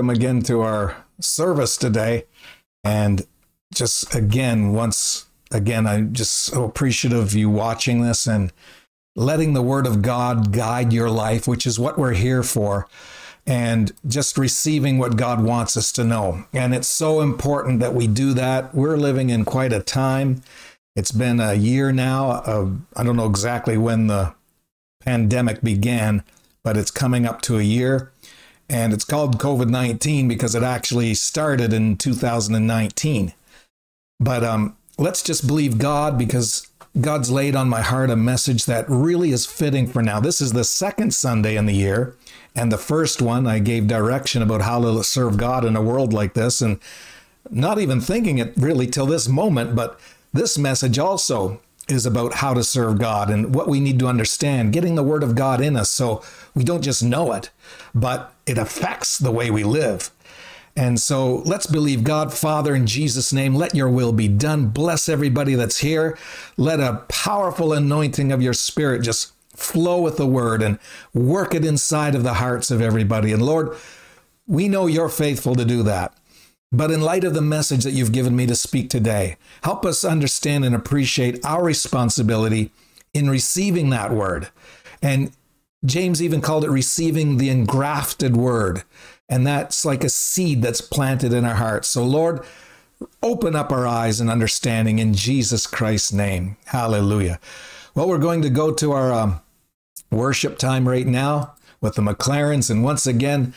Welcome again to our service today. And just again, once again, I'm just so appreciative of you watching this and letting the Word of God guide your life, which is what we're here for, and just receiving what God wants us to know. And it's so important that we do that. We're living in quite a time. It's been a year now. Uh, I don't know exactly when the pandemic began, but it's coming up to a year. And it's called COVID 19 because it actually started in 2019. But um, let's just believe God because God's laid on my heart a message that really is fitting for now. This is the second Sunday in the year. And the first one, I gave direction about how to serve God in a world like this. And not even thinking it really till this moment, but this message also is about how to serve God and what we need to understand, getting the Word of God in us so we don't just know it, but it affects the way we live. And so let's believe God, Father, in Jesus' name, let your will be done. Bless everybody that's here. Let a powerful anointing of your Spirit just flow with the Word and work it inside of the hearts of everybody. And Lord, we know you're faithful to do that. But in light of the message that you've given me to speak today, help us understand and appreciate our responsibility in receiving that word. And James even called it receiving the engrafted word. And that's like a seed that's planted in our hearts. So, Lord, open up our eyes and understanding in Jesus Christ's name. Hallelujah. Well, we're going to go to our um, worship time right now with the McLarens. And once again,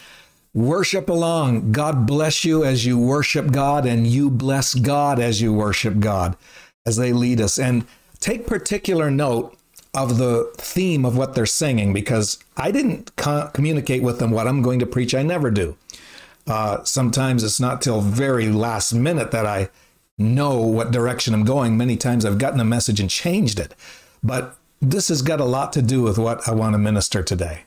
Worship along. God bless you as you worship God, and you bless God as you worship God as they lead us. And take particular note of the theme of what they're singing because I didn't co- communicate with them what I'm going to preach. I never do. Uh, sometimes it's not till very last minute that I know what direction I'm going. Many times I've gotten a message and changed it. But this has got a lot to do with what I want to minister today.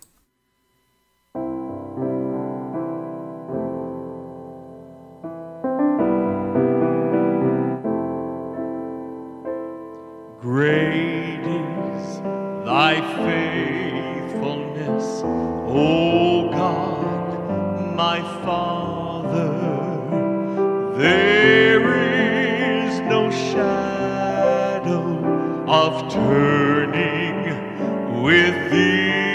My Father. There is no shadow of turning with thee.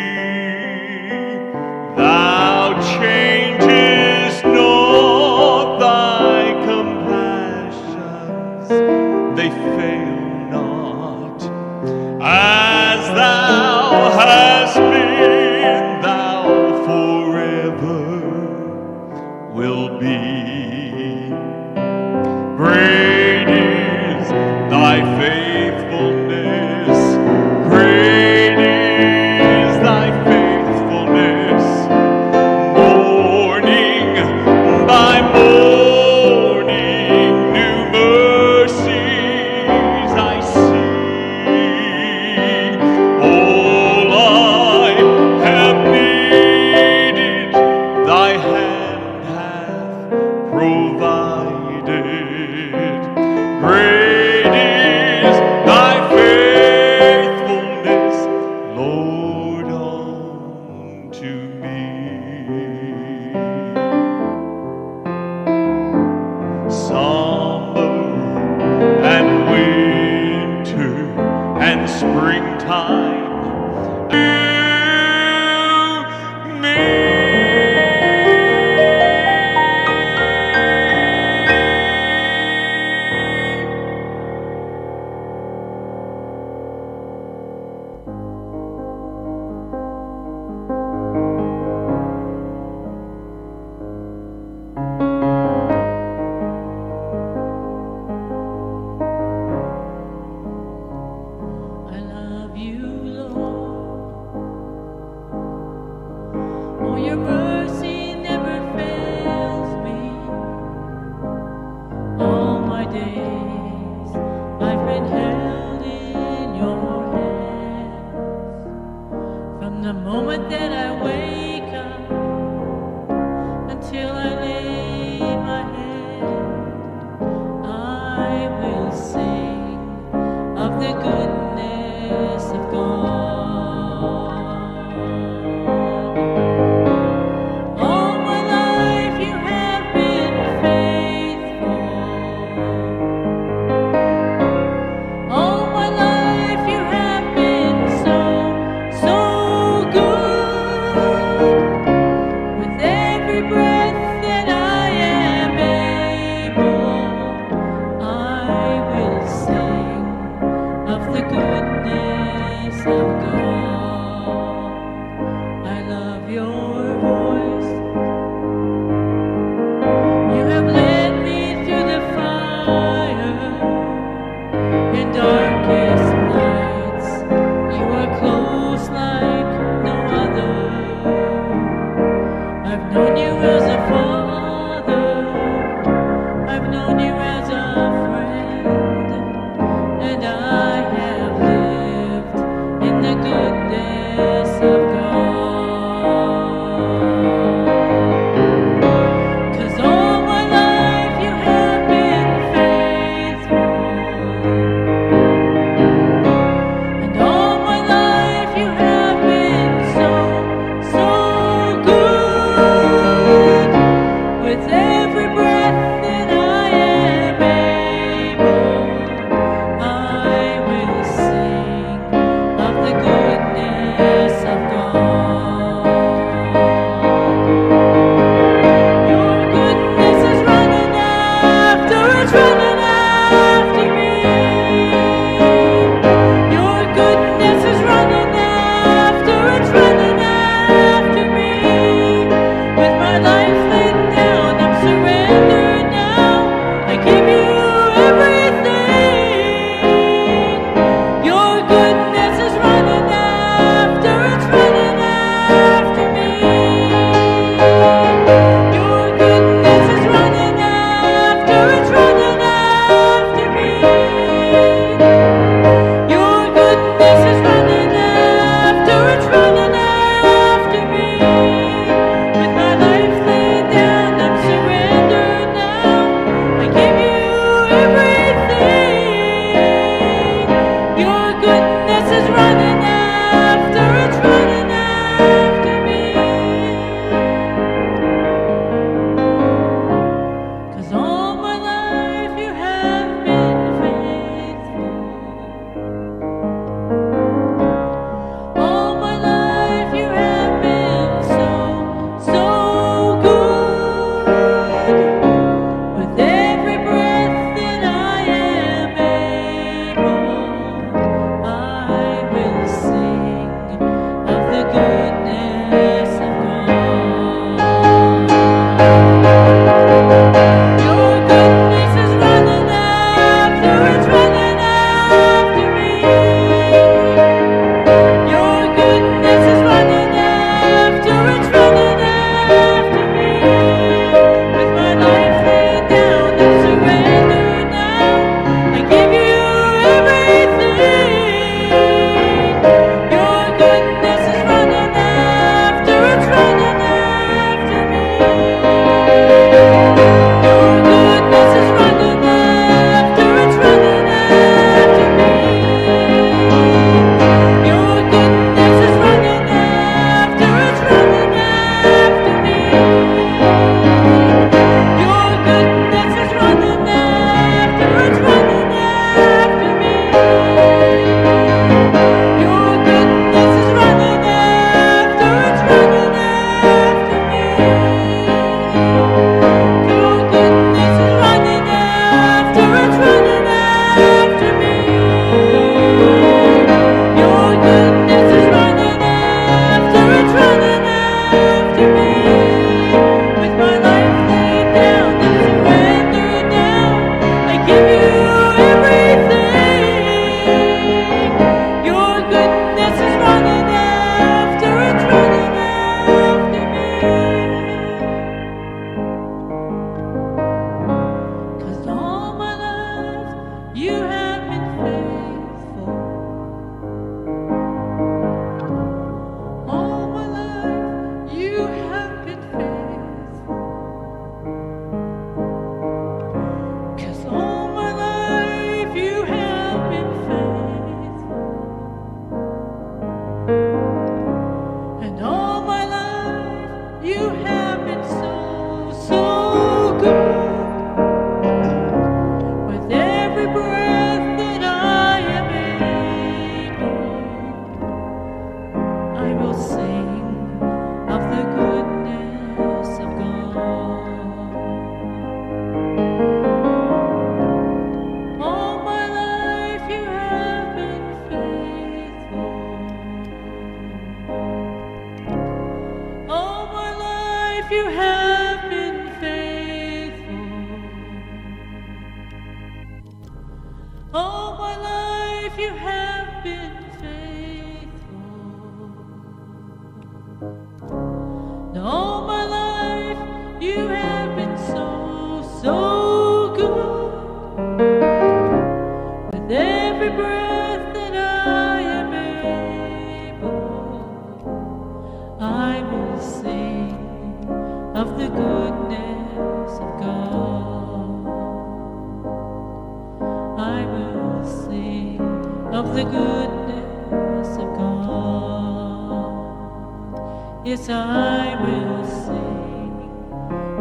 Yes, I will sing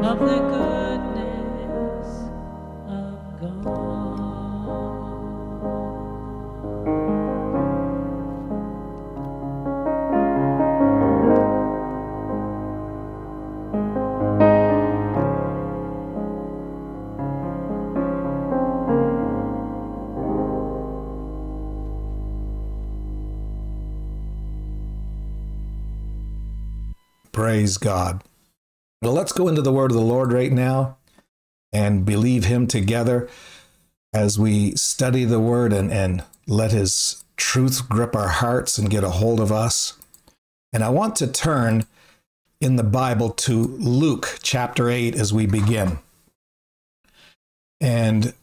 of the goodness Praise God. Well, let's go into the word of the Lord right now and believe Him together as we study the word and, and let His truth grip our hearts and get a hold of us. And I want to turn in the Bible to Luke chapter 8 as we begin. And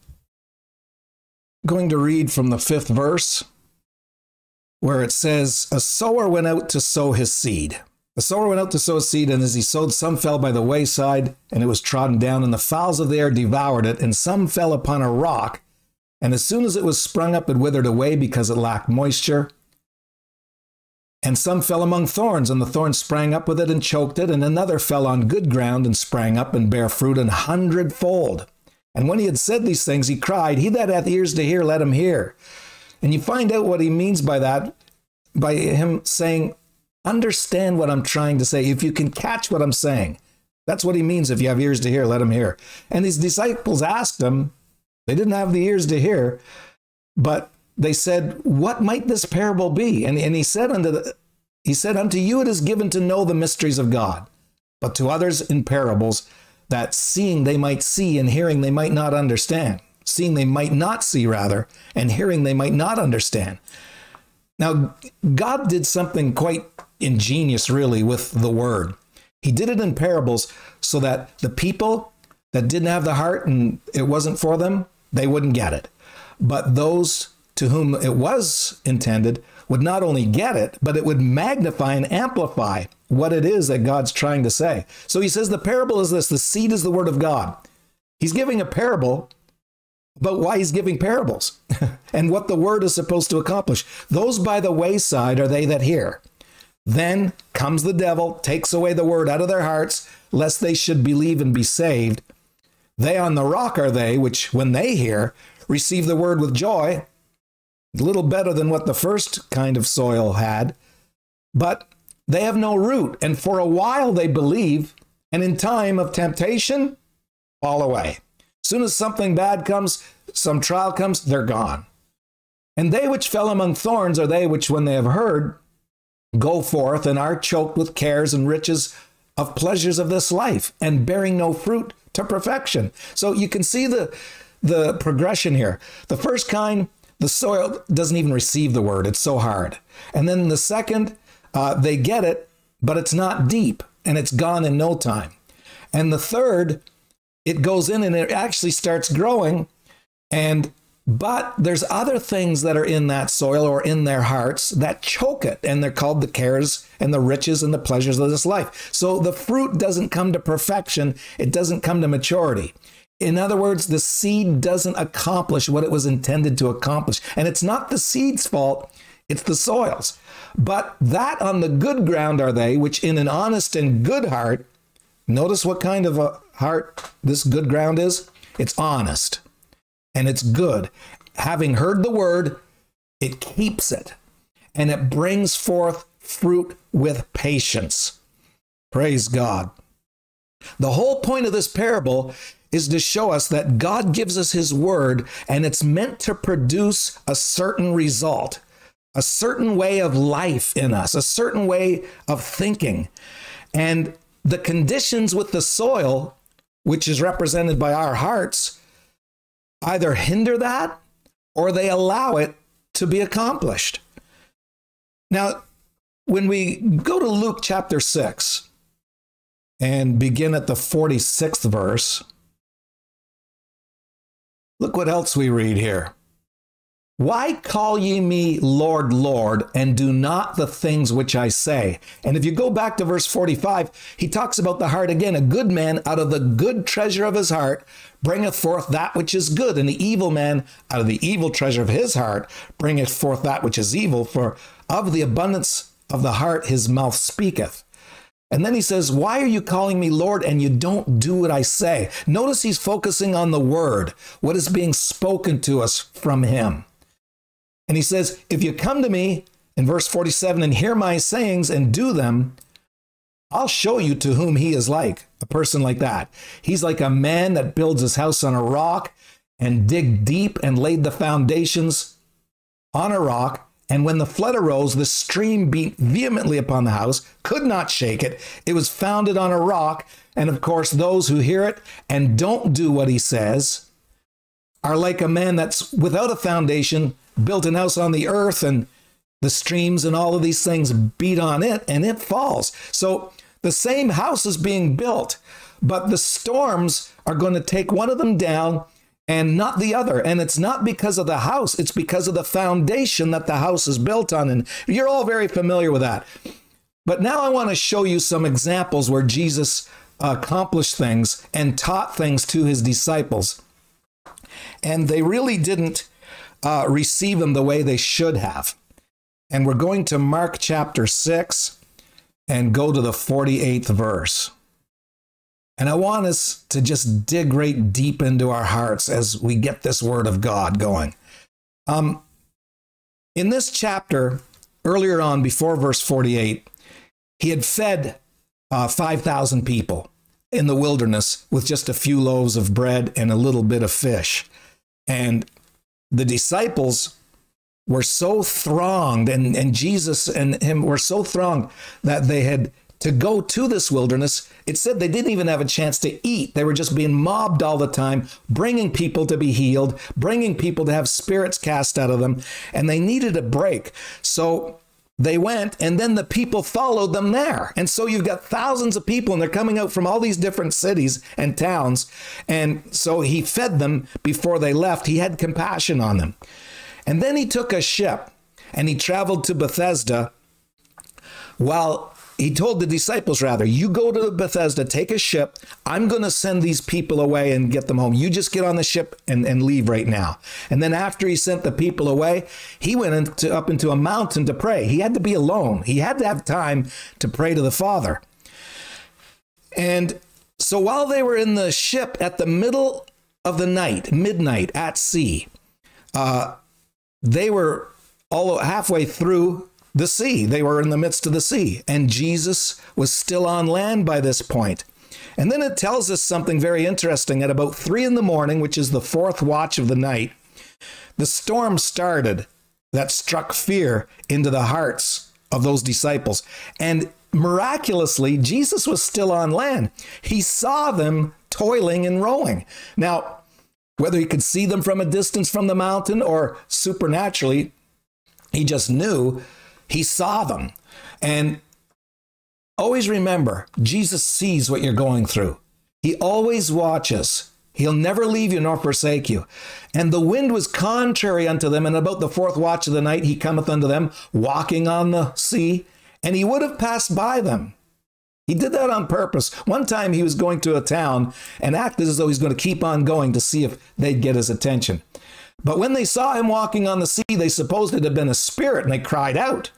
going to read from the fifth verse where it says, A sower went out to sow his seed. The sower went out to sow seed, and as he sowed, some fell by the wayside, and it was trodden down, and the fowls of the air devoured it, and some fell upon a rock. And as soon as it was sprung up, it withered away because it lacked moisture. And some fell among thorns, and the thorns sprang up with it and choked it. And another fell on good ground and sprang up and bare fruit an hundredfold. And when he had said these things, he cried, He that hath ears to hear, let him hear. And you find out what he means by that, by him saying, Understand what I'm trying to say. If you can catch what I'm saying, that's what he means. If you have ears to hear, let him hear. And his disciples asked him, they didn't have the ears to hear, but they said, What might this parable be? And, and he said unto the, he said, Unto you it is given to know the mysteries of God, but to others in parables, that seeing they might see and hearing they might not understand. Seeing they might not see, rather, and hearing they might not understand. Now, God did something quite ingenious, really, with the word. He did it in parables so that the people that didn't have the heart and it wasn't for them, they wouldn't get it. But those to whom it was intended would not only get it, but it would magnify and amplify what it is that God's trying to say. So he says the parable is this the seed is the word of God. He's giving a parable about why he's giving parables and what the word is supposed to accomplish. Those by the wayside are they that hear. Then comes the devil, takes away the word out of their hearts, lest they should believe and be saved. They on the rock are they, which when they hear, receive the word with joy, little better than what the first kind of soil had, but they have no root. And for a while they believe, and in time of temptation, fall away. Soon as something bad comes, some trial comes, they're gone. And they which fell among thorns are they which, when they have heard, go forth and are choked with cares and riches of pleasures of this life, and bearing no fruit to perfection. So you can see the the progression here. The first kind, the soil doesn't even receive the word; it's so hard. And then the second, uh, they get it, but it's not deep, and it's gone in no time. And the third, it goes in and it actually starts growing. And but there's other things that are in that soil or in their hearts that choke it and they're called the cares and the riches and the pleasures of this life. So the fruit doesn't come to perfection. It doesn't come to maturity. In other words the seed doesn't accomplish what it was intended to accomplish. And it's not the seed's fault. It's the soils. But that on the good ground are they which in an honest and good heart Notice what kind of a heart this good ground is? It's honest and it's good. Having heard the word, it keeps it and it brings forth fruit with patience. Praise God. The whole point of this parable is to show us that God gives us his word and it's meant to produce a certain result, a certain way of life in us, a certain way of thinking. And the conditions with the soil, which is represented by our hearts, either hinder that or they allow it to be accomplished. Now, when we go to Luke chapter 6 and begin at the 46th verse, look what else we read here. Why call ye me Lord, Lord, and do not the things which I say? And if you go back to verse 45, he talks about the heart again. A good man out of the good treasure of his heart bringeth forth that which is good, and the evil man out of the evil treasure of his heart bringeth forth that which is evil, for of the abundance of the heart his mouth speaketh. And then he says, Why are you calling me Lord and you don't do what I say? Notice he's focusing on the word, what is being spoken to us from him. And he says, If you come to me in verse 47 and hear my sayings and do them, I'll show you to whom he is like, a person like that. He's like a man that builds his house on a rock and dig deep and laid the foundations on a rock. And when the flood arose, the stream beat vehemently upon the house, could not shake it. It was founded on a rock. And of course, those who hear it and don't do what he says are like a man that's without a foundation, built an house on the earth, and the streams and all of these things beat on it, and it falls. So the same house is being built, but the storms are going to take one of them down and not the other. And it's not because of the house, it's because of the foundation that the house is built on. And you're all very familiar with that. But now I want to show you some examples where Jesus accomplished things and taught things to his disciples. And they really didn't uh, receive him the way they should have. And we're going to Mark chapter 6 and go to the 48th verse. And I want us to just dig right deep into our hearts as we get this word of God going. Um, in this chapter, earlier on, before verse 48, he had fed uh, 5,000 people in the wilderness with just a few loaves of bread and a little bit of fish. And the disciples were so thronged, and, and Jesus and him were so thronged that they had to go to this wilderness. It said they didn't even have a chance to eat. They were just being mobbed all the time, bringing people to be healed, bringing people to have spirits cast out of them, and they needed a break. So they went, and then the people followed them there. And so you've got thousands of people, and they're coming out from all these different cities and towns. And so he fed them before they left. He had compassion on them. And then he took a ship and he traveled to Bethsaida while he told the disciples rather you go to Bethsaida take a ship. I'm going to send these people away and get them home. You just get on the ship and, and leave right now. And then after he sent the people away he went into, up into a mountain to pray. He had to be alone. He had to have time to pray to the father. And so while they were in the ship at the middle of the night midnight at sea uh, they were all halfway through the sea. They were in the midst of the sea, and Jesus was still on land by this point. And then it tells us something very interesting. At about three in the morning, which is the fourth watch of the night, the storm started that struck fear into the hearts of those disciples. And miraculously, Jesus was still on land. He saw them toiling and rowing. Now, whether he could see them from a distance from the mountain or supernaturally, he just knew he saw them. And always remember, Jesus sees what you're going through. He always watches. He'll never leave you nor forsake you. And the wind was contrary unto them, and about the fourth watch of the night he cometh unto them, walking on the sea, and he would have passed by them. He did that on purpose. One time he was going to a town and acted as though he's going to keep on going to see if they'd get his attention. But when they saw him walking on the sea, they supposed it had been a spirit, and they cried out.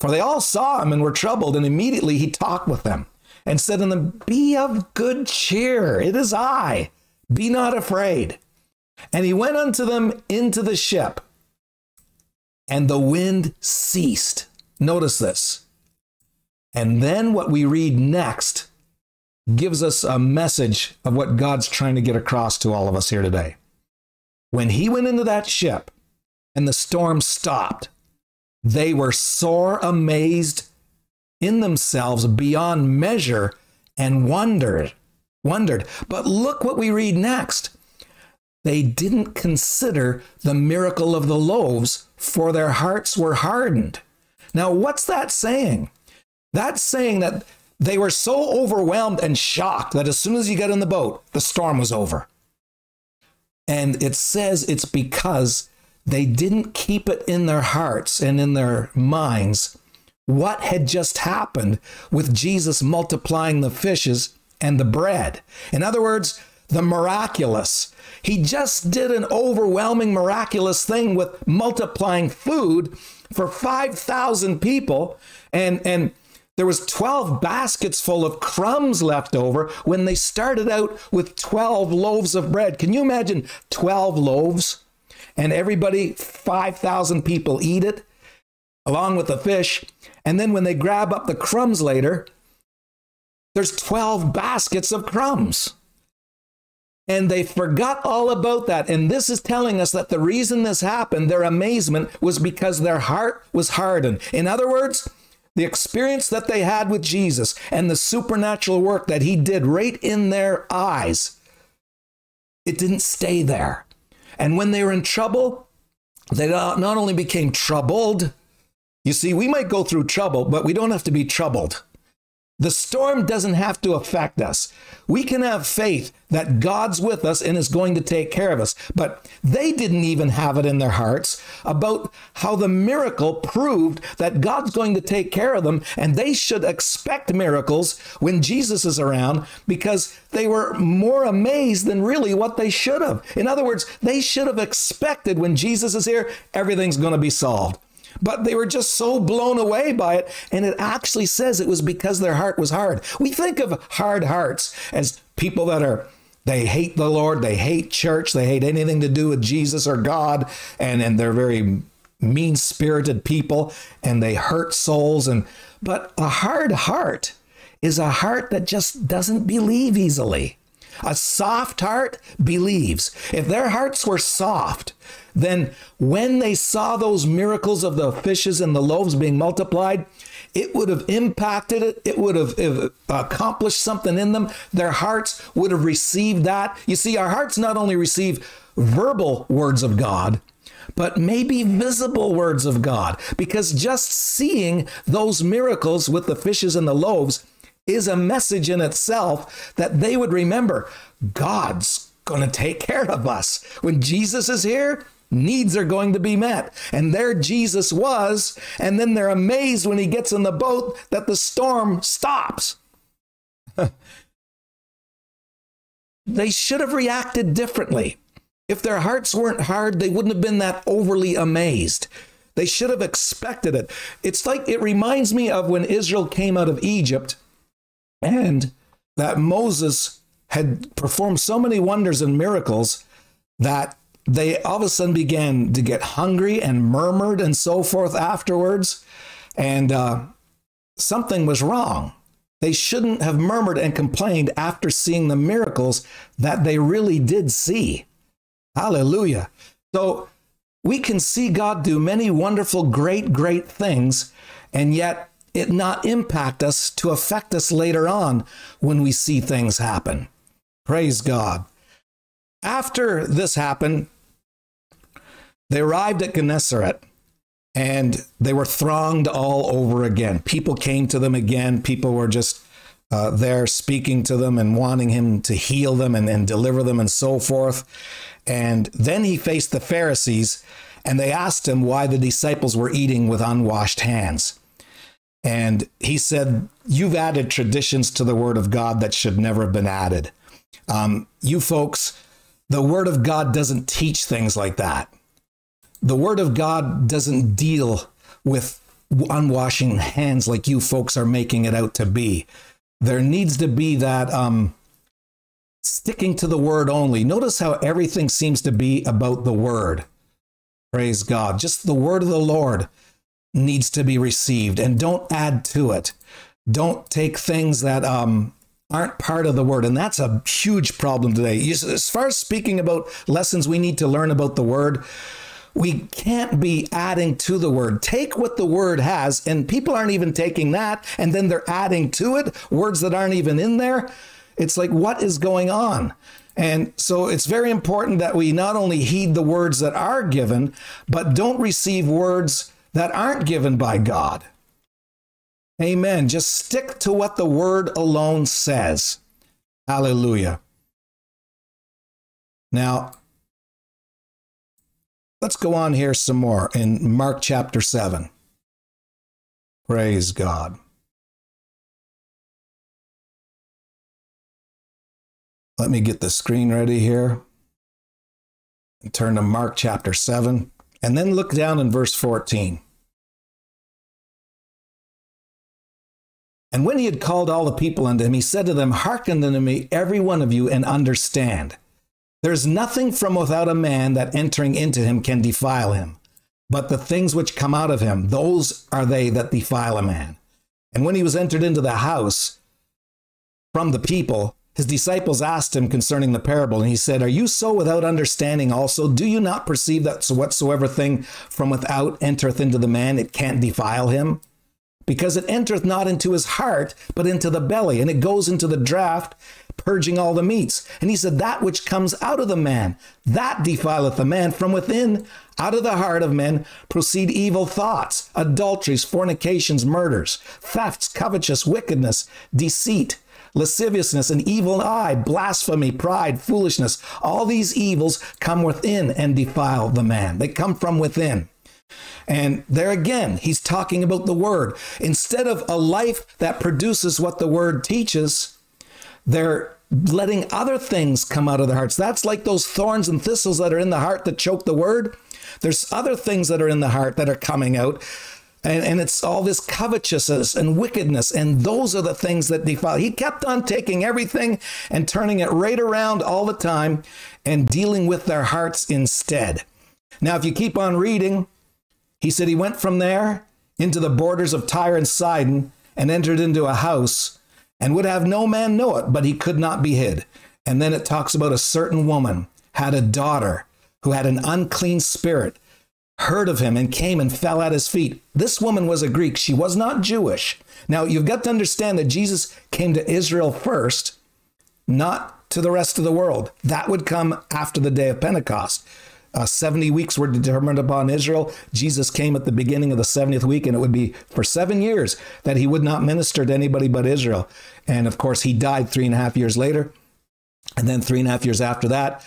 For they all saw him and were troubled, and immediately he talked with them and said unto them, Be of good cheer, it is I, be not afraid. And he went unto them into the ship, and the wind ceased. Notice this. And then what we read next gives us a message of what God's trying to get across to all of us here today. When he went into that ship and the storm stopped, they were sore amazed in themselves beyond measure and wondered, wondered. But look what we read next. they didn't consider the miracle of the loaves, for their hearts were hardened. Now, what's that saying? That's saying that they were so overwhelmed and shocked that as soon as you got in the boat, the storm was over. And it says it's because they didn't keep it in their hearts and in their minds what had just happened with Jesus multiplying the fishes and the bread. In other words, the miraculous. He just did an overwhelming miraculous thing with multiplying food for 5,000 people and and there was 12 baskets full of crumbs left over when they started out with 12 loaves of bread. Can you imagine 12 loaves and everybody 5,000 people eat it along with the fish and then when they grab up the crumbs later there's 12 baskets of crumbs. And they forgot all about that. And this is telling us that the reason this happened, their amazement, was because their heart was hardened. In other words, the experience that they had with Jesus and the supernatural work that he did right in their eyes, it didn't stay there. And when they were in trouble, they not only became troubled, you see, we might go through trouble, but we don't have to be troubled. The storm doesn't have to affect us. We can have faith that God's with us and is going to take care of us. But they didn't even have it in their hearts about how the miracle proved that God's going to take care of them and they should expect miracles when Jesus is around because they were more amazed than really what they should have. In other words, they should have expected when Jesus is here, everything's going to be solved but they were just so blown away by it. And it actually says it was because their heart was hard. We think of hard hearts as people that are they hate the Lord, they hate church, they hate anything to do with Jesus or God, and, and they're very mean spirited people and they hurt souls. And but a hard heart is a heart that just doesn't believe easily. A soft heart believes. If their hearts were soft, then when they saw those miracles of the fishes and the loaves being multiplied, it would have impacted it. It would have accomplished something in them. Their hearts would have received that. You see, our hearts not only receive verbal words of God, but maybe visible words of God, because just seeing those miracles with the fishes and the loaves is a message in itself that they would remember God's going to take care of us. When Jesus is here, needs are going to be met. And there Jesus was, and then they're amazed when he gets in the boat that the storm stops. they should have reacted differently. If their hearts weren't hard, they wouldn't have been that overly amazed. They should have expected it. It's like it reminds me of when Israel came out of Egypt and that Moses had performed so many wonders and miracles that they all of a sudden began to get hungry and murmured and so forth afterwards. And uh, something was wrong. They shouldn't have murmured and complained after seeing the miracles that they really did see. Hallelujah. So we can see God do many wonderful, great, great things, and yet it not impact us to affect us later on when we see things happen. Praise God. After this happened, they arrived at Gennesaret and they were thronged all over again. People came to them again. People were just uh, there speaking to them and wanting him to heal them and, and deliver them and so forth. And then he faced the Pharisees and they asked him why the disciples were eating with unwashed hands. And he said, You've added traditions to the word of God that should never have been added. Um, you folks, the word of God doesn't teach things like that. The word of God doesn't deal with unwashing hands like you folks are making it out to be. There needs to be that um, sticking to the word only. Notice how everything seems to be about the word. Praise God. Just the word of the Lord needs to be received and don't add to it. Don't take things that um, aren't part of the word. And that's a huge problem today. As far as speaking about lessons we need to learn about the word, we can't be adding to the word. Take what the word has, and people aren't even taking that, and then they're adding to it words that aren't even in there. It's like, what is going on? And so it's very important that we not only heed the words that are given, but don't receive words that aren't given by God. Amen. Just stick to what the word alone says. Hallelujah. Now, let's go on here some more in Mark chapter 7. Praise God. Let me get the screen ready here and turn to Mark chapter 7 and then look down in verse 14. And when he had called all the people unto him, he said to them, Hearken unto me, every one of you, and understand. There's nothing from without a man that entering into him can defile him, but the things which come out of him, those are they that defile a man. And when he was entered into the house from the people, his disciples asked him concerning the parable, and he said, Are you so without understanding also? Do you not perceive that whatsoever thing from without entereth into the man, it can't defile him? Because it entereth not into his heart, but into the belly, and it goes into the draught, purging all the meats. And he said, That which comes out of the man, that defileth the man from within. Out of the heart of men proceed evil thoughts, adulteries, fornications, murders, thefts, covetous, wickedness, deceit lasciviousness, an evil eye, blasphemy, pride, foolishness. All these evils come within and defile the man. They come from within. And there again, he's talking about the word. Instead of a life that produces what the word teaches, they're letting other things come out of their hearts. That's like those thorns and thistles that are in the heart that choke the word. There's other things that are in the heart that are coming out and, and it's all this covetousness and wickedness. And those are the things that defile. He kept on taking everything and turning it right around all the time and dealing with their hearts instead. Now, if you keep on reading, he said he went from there into the borders of Tyre and Sidon and entered into a house and would have no man know it, but he could not be hid. And then it talks about a certain woman had a daughter who had an unclean spirit heard of him and came and fell at his feet. This woman was a Greek. She was not Jewish. Now, you've got to understand that Jesus came to Israel first, not to the rest of the world. That would come after the day of Pentecost. Uh, 70 weeks were determined upon Israel. Jesus came at the beginning of the 70th week, and it would be for seven years that he would not minister to anybody but Israel. And of course, he died three and a half years later. And then three and a half years after that,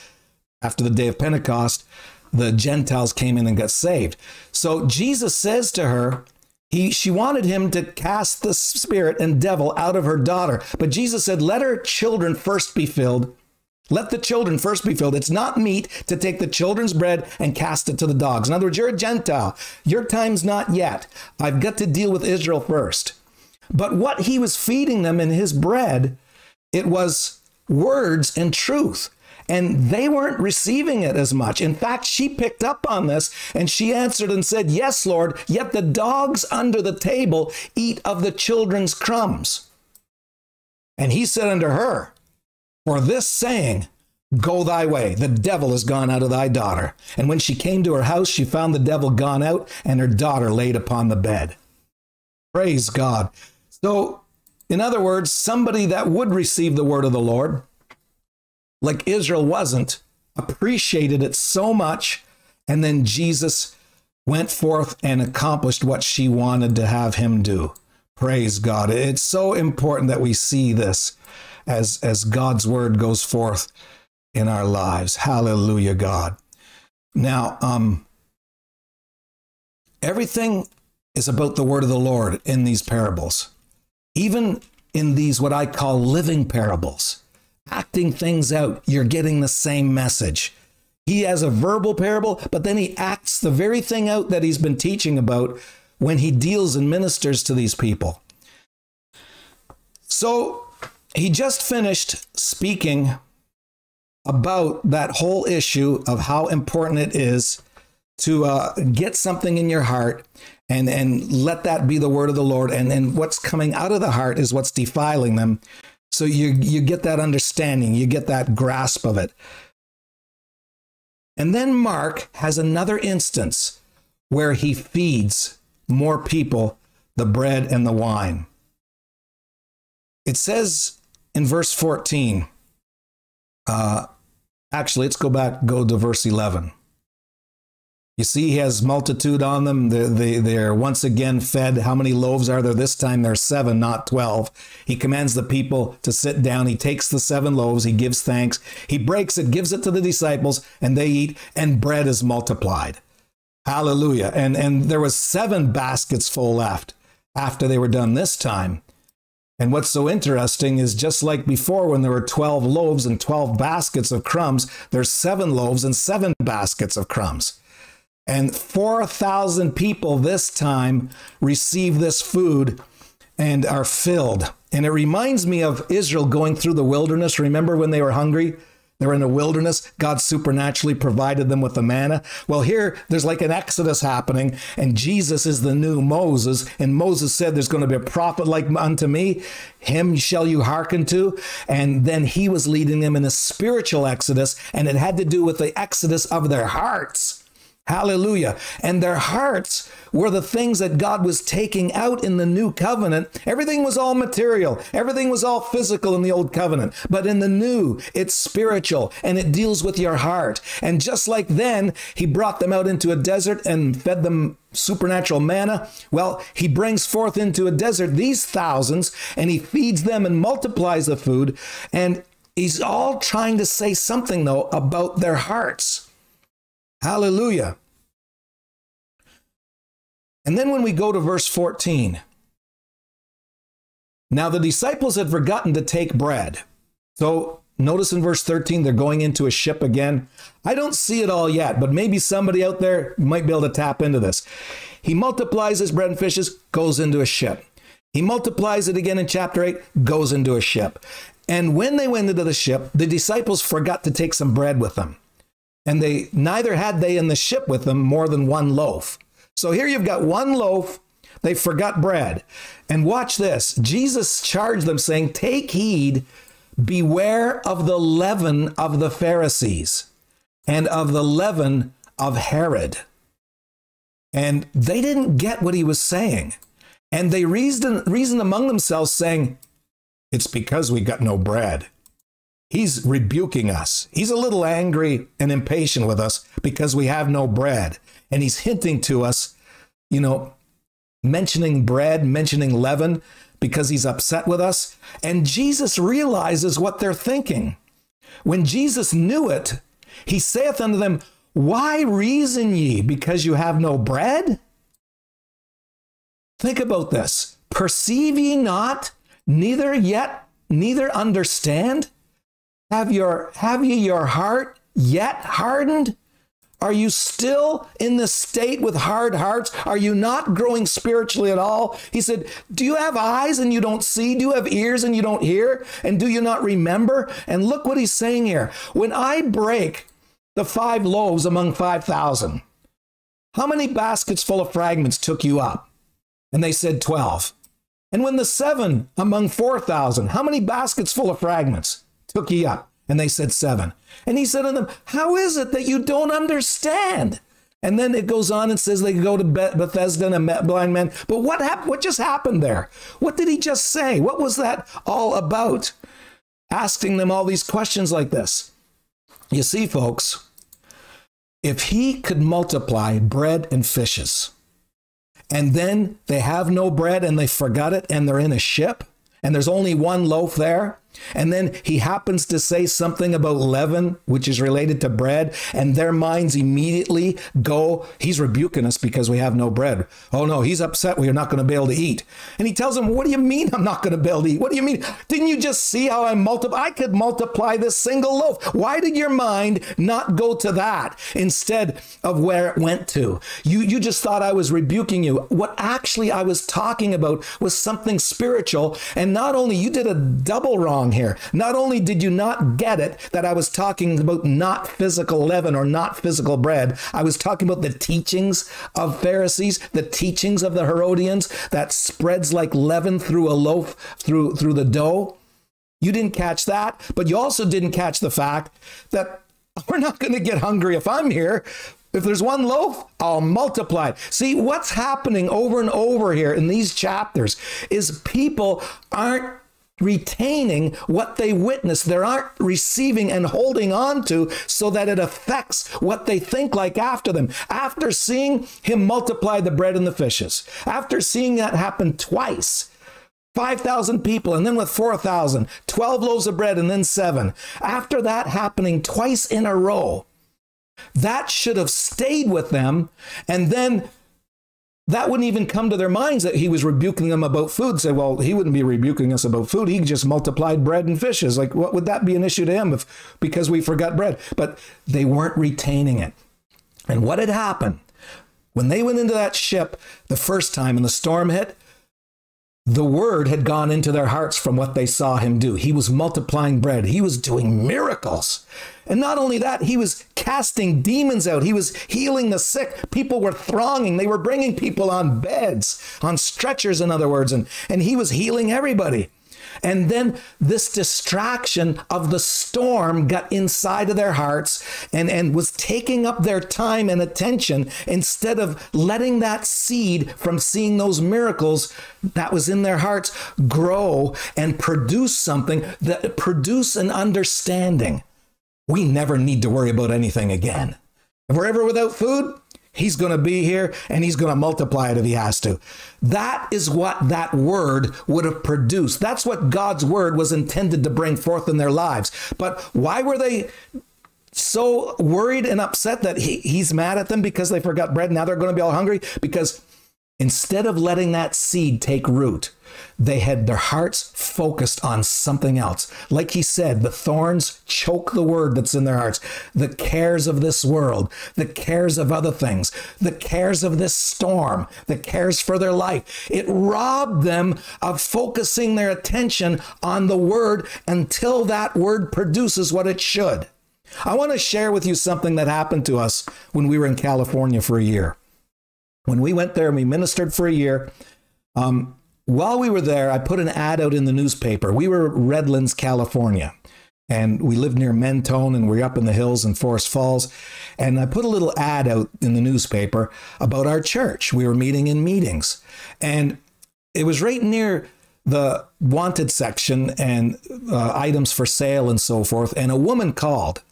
after the day of Pentecost, the Gentiles came in and got saved. So Jesus says to her, he, she wanted him to cast the spirit and devil out of her daughter. But Jesus said, Let her children first be filled. Let the children first be filled. It's not meet to take the children's bread and cast it to the dogs. In other words, you're a Gentile. Your time's not yet. I've got to deal with Israel first. But what he was feeding them in his bread, it was words and truth and they weren't receiving it as much. In fact, she picked up on this and she answered and said, Yes, Lord, yet the dogs under the table eat of the children's crumbs. And he said unto her, For this saying, Go thy way, the devil is gone out of thy daughter. And when she came to her house, she found the devil gone out and her daughter laid upon the bed. Praise God. So, in other words, somebody that would receive the word of the Lord like Israel wasn't, appreciated it so much. And then Jesus went forth and accomplished what she wanted to have him do. Praise God. It's so important that we see this as, as God's word goes forth in our lives. Hallelujah, God. Now, um, everything is about the word of the Lord in these parables, even in these what I call living parables acting things out, you're getting the same message. He has a verbal parable, but then he acts the very thing out that he's been teaching about when he deals and ministers to these people. So he just finished speaking about that whole issue of how important it is to uh, get something in your heart and, and let that be the word of the Lord. And, and what's coming out of the heart is what's defiling them. So you, you get that understanding, you get that grasp of it. And then Mark has another instance where he feeds more people the bread and the wine. It says in verse 14, uh, Actually, let's go back, go to verse 11. You see, he has multitude on them. They, they, they're once again fed. How many loaves are there? This time there's seven, not 12. He commands the people to sit down. He takes the seven loaves. He gives thanks. He breaks it, gives it to the disciples, and they eat, and bread is multiplied. Hallelujah. And, and there was seven baskets full left after they were done this time. And what's so interesting is just like before, when there were 12 loaves and 12 baskets of crumbs, there's seven loaves and seven baskets of crumbs. And 4,000 people this time receive this food and are filled. And it reminds me of Israel going through the wilderness. Remember when they were hungry? They were in the wilderness. God supernaturally provided them with the manna. Well, here there's like an exodus happening, and Jesus is the new Moses. And Moses said, There's going to be a prophet like unto me. Him shall you hearken to. And then he was leading them in a spiritual exodus, and it had to do with the exodus of their hearts. Hallelujah. And their hearts were the things that God was taking out in the new covenant. Everything was all material, everything was all physical in the old covenant. But in the new, it's spiritual and it deals with your heart. And just like then, he brought them out into a desert and fed them supernatural manna. Well, he brings forth into a desert these thousands and he feeds them and multiplies the food. And he's all trying to say something, though, about their hearts. Hallelujah. And then when we go to verse 14, now the disciples had forgotten to take bread. So notice in verse 13, they're going into a ship again. I don't see it all yet, but maybe somebody out there might be able to tap into this. He multiplies his bread and fishes, goes into a ship. He multiplies it again in chapter 8, goes into a ship. And when they went into the ship, the disciples forgot to take some bread with them and they neither had they in the ship with them more than one loaf. So here you've got one loaf, they forgot bread. And watch this. Jesus charged them saying, "Take heed, beware of the leaven of the Pharisees and of the leaven of Herod." And they didn't get what he was saying. And they reasoned, reasoned among themselves, saying, It's because we got no bread. He's rebuking us. He's a little angry and impatient with us because we have no bread. And he's hinting to us, you know, mentioning bread, mentioning leaven because he's upset with us. And Jesus realizes what they're thinking. When Jesus knew it, he saith unto them, Why reason ye because you have no bread? Think about this. Perceive ye not, neither yet, neither understand? Have your have you your heart yet hardened? Are you still in the state with hard hearts? Are you not growing spiritually at all? He said, Do you have eyes and you don't see? Do you have ears and you don't hear? And do you not remember? And look what he's saying here. When I break the five loaves among 5,000, how many baskets full of fragments took you up? And they said 12. And when the seven among 4,000, how many baskets full of fragments? Took ye up? And they said, Seven. And he said to them, How is it that you don't understand? And then it goes on and says they go to Bethsaida and met blind men. But what happened? What just happened there? What did he just say? What was that all about? Asking them all these questions like this. You see, folks, if he could multiply bread and fishes, and then they have no bread and they forgot it and they're in a ship, and there's only one loaf there, and then he happens to say something about leaven, which is related to bread, and their minds immediately go, he's rebuking us because we have no bread. Oh no, he's upset we are not going to be able to eat. And he tells them, What do you mean I'm not going to be able to eat? What do you mean? Didn't you just see how I multiply? I could multiply this single loaf. Why did your mind not go to that instead of where it went to? You, you just thought I was rebuking you. What actually I was talking about was something spiritual. And not only you did a double wrong wrong here. Not only did you not get it that I was talking about not physical leaven or not physical bread, I was talking about the teachings of Pharisees, the teachings of the Herodians that spreads like leaven through a loaf, through, through the dough. You didn't catch that, but you also didn't catch the fact that we're not going to get hungry if I'm here. If there's one loaf, I'll multiply. See, what's happening over and over here in these chapters is people aren't retaining what they witness. They aren't receiving and holding on to so that it affects what they think like after them. After seeing him multiply the bread and the fishes, after seeing that happen twice, 5,000 people, and then with 4,000, 12 loaves of bread, and then seven. After that happening twice in a row, that should have stayed with them. And then that wouldn't even come to their minds that he was rebuking them about food. Say, well, he wouldn't be rebuking us about food. He just multiplied bread and fishes. Like, what would that be an issue to him if because we forgot bread? But they weren't retaining it. And what had happened when they went into that ship the first time and the storm hit? The word had gone into their hearts from what they saw him do. He was multiplying bread, he was doing miracles. And not only that, he was casting demons out, he was healing the sick. People were thronging, they were bringing people on beds, on stretchers, in other words, and, and he was healing everybody. And then this distraction of the storm got inside of their hearts and, and was taking up their time and attention instead of letting that seed from seeing those miracles that was in their hearts grow and produce something that produce an understanding. We never need to worry about anything again. If we're ever without food, He's going to be here and he's going to multiply it if he has to. That is what that word would have produced. That's what God's word was intended to bring forth in their lives. But why were they so worried and upset that he, he's mad at them because they forgot bread? Now they're going to be all hungry? Because instead of letting that seed take root, they had their hearts focused on something else. Like he said, the thorns choke the word that's in their hearts. The cares of this world, the cares of other things, the cares of this storm, the cares for their life. It robbed them of focusing their attention on the word until that word produces what it should. I want to share with you something that happened to us when we were in California for a year. When we went there and we ministered for a year, um, while we were there, I put an ad out in the newspaper. We were Redlands, California, and we lived near Mentone and we are up in the hills in Forest Falls. And I put a little ad out in the newspaper about our church. We were meeting in meetings, and it was right near the wanted section and uh, items for sale and so forth. And a woman called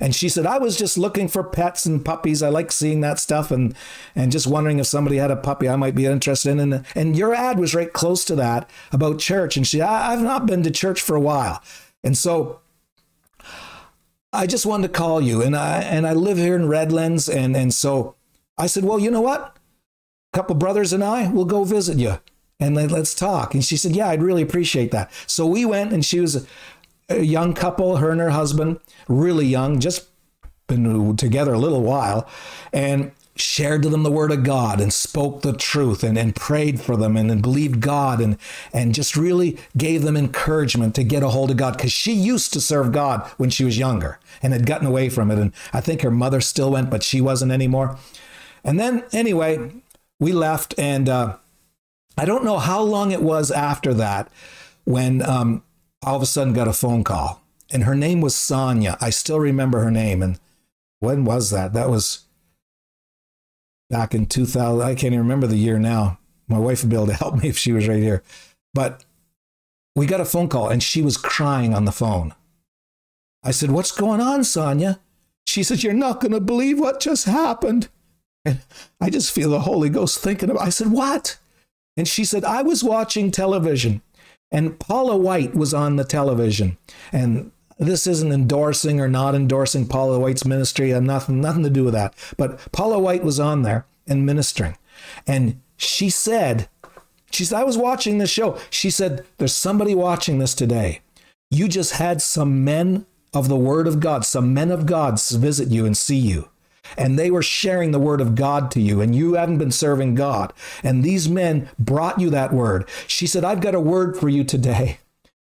and she said, I was just looking for pets and puppies. I like seeing that stuff and and just wondering if somebody had a puppy I might be interested in. And, and your ad was right close to that about church. And she, I've not been to church for a while. And so I just wanted to call you. And I and I live here in Redlands. And and so I said, Well, you know what? A couple brothers and I will go visit you and let's talk. And she said, Yeah, I'd really appreciate that. So we went, and she was a young couple, her and her husband, really young, just been together a little while, and shared to them the word of God and spoke the truth and, and prayed for them and, and believed God and, and just really gave them encouragement to get a hold of God because she used to serve God when she was younger and had gotten away from it. And I think her mother still went, but she wasn't anymore. And then, anyway, we left, and uh, I don't know how long it was after that when um, all of a sudden got a phone call and her name was Sonia. I still remember her name. And when was that? That was back in 2000. I can't even remember the year now. My wife would be able to help me if she was right here. But we got a phone call and she was crying on the phone. I said, What's going on, Sonia? She said, You're not going to believe what just happened. And I just feel the Holy Ghost thinking about I said, What? And she said, I was watching television and Paula White was on the television. And this isn't endorsing or not endorsing Paula White's ministry. and nothing, nothing to do with that. But Paula White was on there and ministering. And she said, she said, I was watching this show. She said, There's somebody watching this today. You just had some men of the word of God, some men of God visit you and see you and they were sharing the word of God to you, and you hadn't been serving God. And these men brought you that word. She said, I've got a word for you today.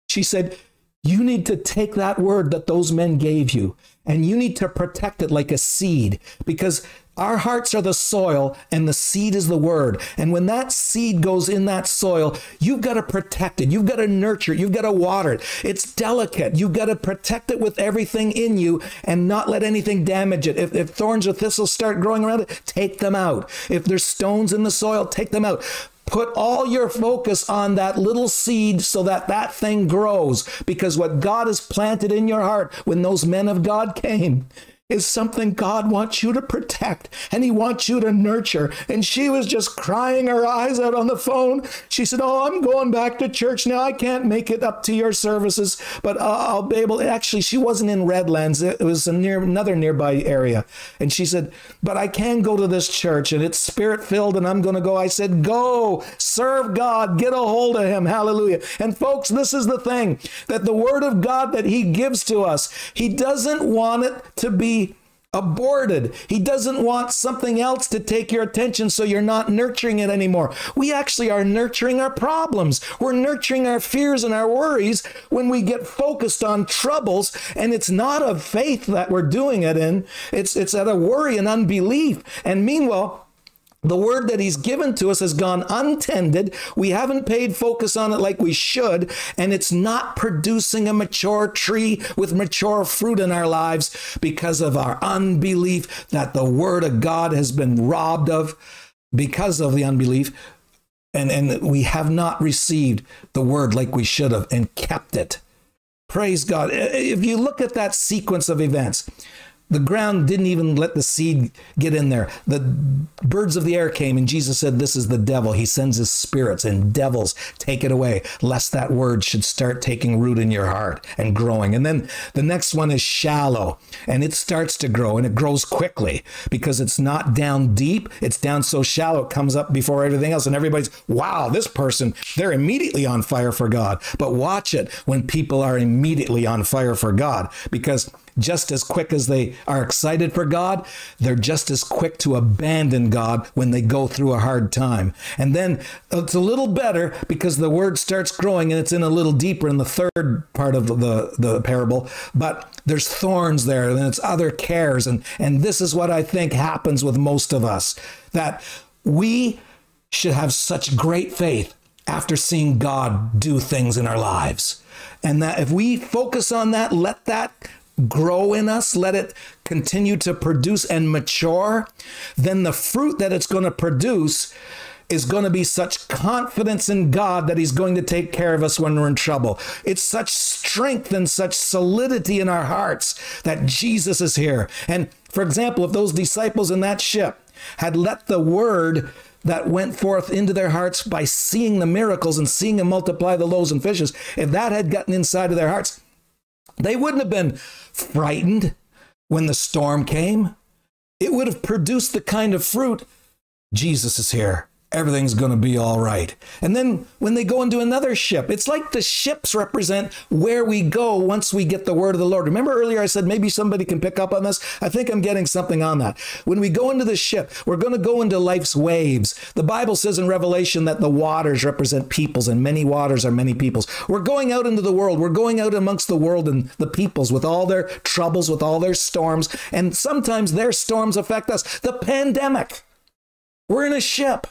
She said, You need to take that word that those men gave you, and you need to protect it like a seed because our hearts are the soil and the seed is the word. And when that seed goes in that soil, you've got to protect it. You've got to nurture it. You've got to water it. It's delicate. You've got to protect it with everything in you and not let anything damage it. If, if thorns or thistles start growing around it, take them out. If there's stones in the soil, take them out Put all your focus on that little seed so that that thing grows because what God has planted in your heart when those men of God came is something God wants you to protect and He wants you to nurture. And she was just crying her eyes out on the phone. She said, Oh, I'm going back to church now. I can't make it up to your services, but uh, I'll be able. Actually, she wasn't in Redlands, it was near, another nearby area. And she said, But I can go to this church and it's spirit filled and I'm going to go. I said, Go, serve God, get a hold of Him. Hallelujah. And folks, this is the thing that the Word of God that He gives to us, He doesn't want it to be aborted. He doesn't want something else to take your attention so you're not nurturing it anymore. We actually are nurturing our problems. We're nurturing our fears and our worries when we get focused on troubles and it's not of faith that we're doing it in. It's it's out of worry and unbelief. And meanwhile, the word that he's given to us has gone untended. We haven't paid focus on it like we should, and it's not producing a mature tree with mature fruit in our lives because of our unbelief that the word of God has been robbed of because of the unbelief. And, and we have not received the word like we should have and kept it. Praise God. If you look at that sequence of events, the ground didn't even let the seed get in there. The birds of the air came, and Jesus said, This is the devil. He sends his spirits, and devils take it away, lest that word should start taking root in your heart and growing. And then the next one is shallow, and it starts to grow, and it grows quickly because it's not down deep. It's down so shallow, it comes up before everything else. And everybody's, wow, this person, they're immediately on fire for God. But watch it when people are immediately on fire for God because just as quick as they are excited for God, they're just as quick to abandon God when they go through a hard time. And then it's a little better because the word starts growing and it's in a little deeper in the third part of the, the parable. But there's thorns there and it's other cares. And, and this is what I think happens with most of us that we should have such great faith after seeing God do things in our lives. And that if we focus on that, let that grow in us, let it continue to produce and mature, then the fruit that it's going to produce is going to be such confidence in God that He's going to take care of us when we're in trouble. It's such strength and such solidity in our hearts that Jesus is here. And for example, if those disciples in that ship had let the word that went forth into their hearts by seeing the miracles and seeing him multiply the loaves and fishes, if that had gotten inside of their hearts, they wouldn't have been frightened when the storm came. It would have produced the kind of fruit Jesus is here everything's going to be all right. And then when they go into another ship, it's like the ships represent where we go once we get the word of the Lord. Remember earlier I said maybe somebody can pick up on this? I think I'm getting something on that. When we go into the ship, we're going to go into life's waves. The Bible says in Revelation that the waters represent peoples and many waters are many peoples. We're going out into the world. We're going out amongst the world and the peoples with all their troubles, with all their storms, and sometimes their storms affect us. The pandemic. We're in a ship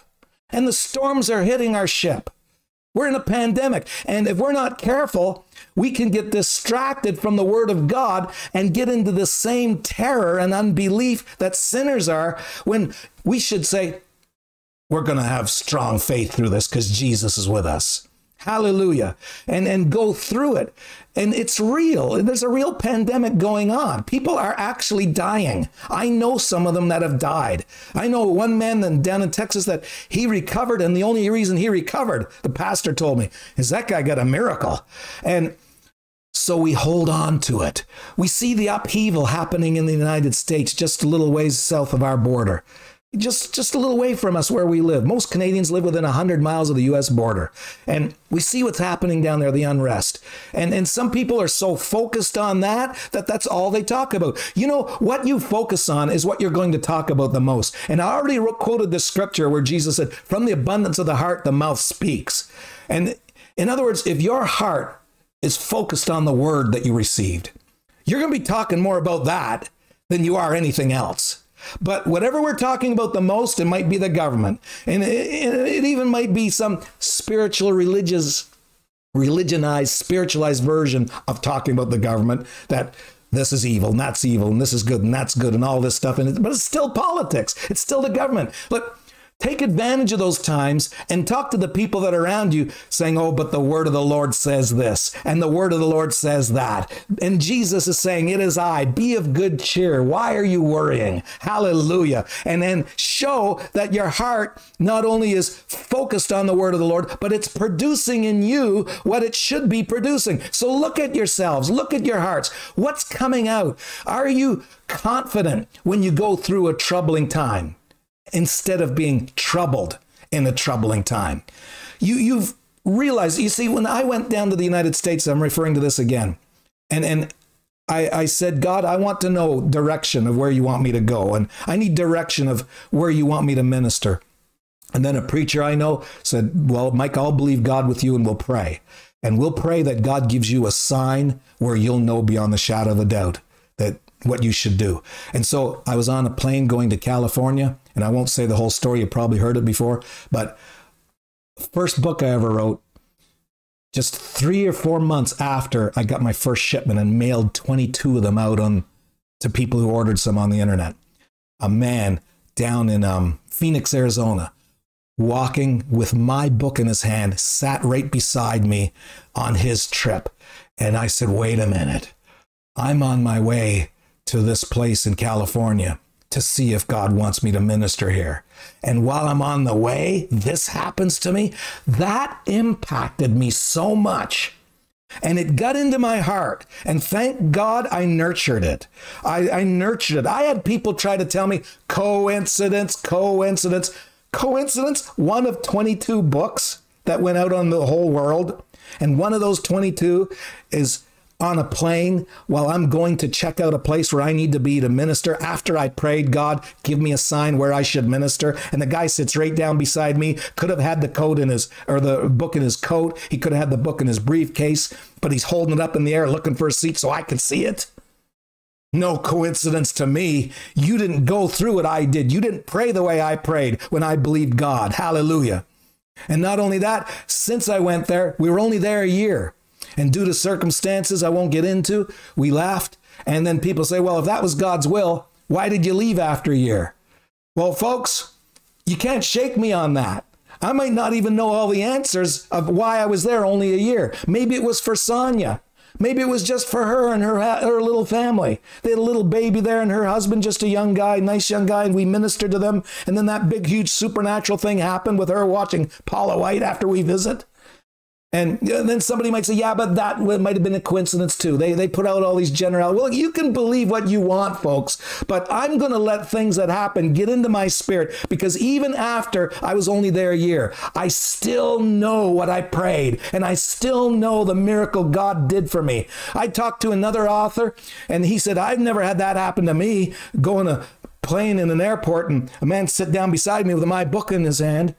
and the storms are hitting our ship. We're in a pandemic. And if we're not careful, we can get distracted from the word of God and get into the same terror and unbelief that sinners are when we should say, we're going to have strong faith through this because Jesus is with us. Hallelujah. And and go through it. And it's real. There's a real pandemic going on. People are actually dying. I know some of them that have died. I know one man down in Texas that he recovered, and the only reason he recovered, the pastor told me, is that guy got a miracle. And so we hold on to it. We see the upheaval happening in the United States just a little ways south of our border just just a little way from us where we live. Most Canadians live within 100 miles of the US border. And we see what's happening down there, the unrest. And and some people are so focused on that that that's all they talk about. You know, what you focus on is what you're going to talk about the most. And I already quoted the scripture where Jesus said, "From the abundance of the heart the mouth speaks." And in other words, if your heart is focused on the word that you received, you're going to be talking more about that than you are anything else. But whatever we're talking about the most, it might be the government. And it, even might be some spiritual, religious, religionized, spiritualized version of talking about the government that this is evil and that's evil and this is good and that's good and all this stuff. And but it's still politics. It's still the government. Look, Take advantage of those times and talk to the people that are around you saying, Oh, but the word of the Lord says this, and the word of the Lord says that. And Jesus is saying, It is I. Be of good cheer. Why are you worrying? Hallelujah. And then show that your heart not only is focused on the word of the Lord, but it's producing in you what it should be producing. So look at yourselves, look at your hearts. What's coming out? Are you confident when you go through a troubling time? Instead of being troubled in a troubling time. You, you've realized, you see, when I went down to the United States, I'm referring to this again, and, and I, I said, God, I want to know direction of where you want me to go, and I need direction of where you want me to minister. And then a preacher I know said, Well, Mike, I'll believe God with you and we'll pray. And we'll pray that God gives you a sign where you'll know beyond the shadow of a doubt that what you should do. And so I was on a plane going to California, and I won't say the whole story, you probably heard it before, but first book I ever wrote, just three or four months after I got my first shipment and mailed 22 of them out on to people who ordered some on the internet. A man down in um, Phoenix, Arizona, walking with my book in his hand, sat right beside me on his trip. And I said, wait a minute. I'm on my way to this place in California to see if God wants me to minister here. And while I'm on the way, this happens to me. That impacted me so much. And it got into my heart. And thank God I nurtured it. I, I nurtured it. I had people try to tell me coincidence, coincidence, coincidence. One of 22 books that went out on the whole world. And one of those 22 is on a plane while I'm going to check out a place where I need to be to minister after I prayed, God, give me a sign where I should minister. And the guy sits right down beside me, could have had the coat in his, or the book in his coat. He could have had the book in his briefcase, but he's holding it up in the air looking for a seat so I can see it. No coincidence to me. You didn't go through what I did. You didn't pray the way I prayed when I believed God. Hallelujah. And not only that, since I went there, we were only there a year. And due to circumstances I won't get into, we left. And then people say, well, if that was God's will, why did you leave after a year? Well, folks, you can't shake me on that. I might not even know all the answers of why I was there only a year. Maybe it was for Sonia. Maybe it was just for her and her her little family. They had a little baby there, and her husband, just a young guy, nice young guy, and we ministered to them. And then that big, huge supernatural thing happened with her watching Paula White after we visit. And then somebody might say, yeah, but that might have been a coincidence too. They, they put out all these general. Well, you can believe what you want, folks, but I'm going to let things that happen get into my spirit because even after I was only there a year, I still know what I prayed and I still know the miracle God did for me. I talked to another author and he said, I've never had that happen to me going a plane in an airport and a man sit down beside me with my book in his hand.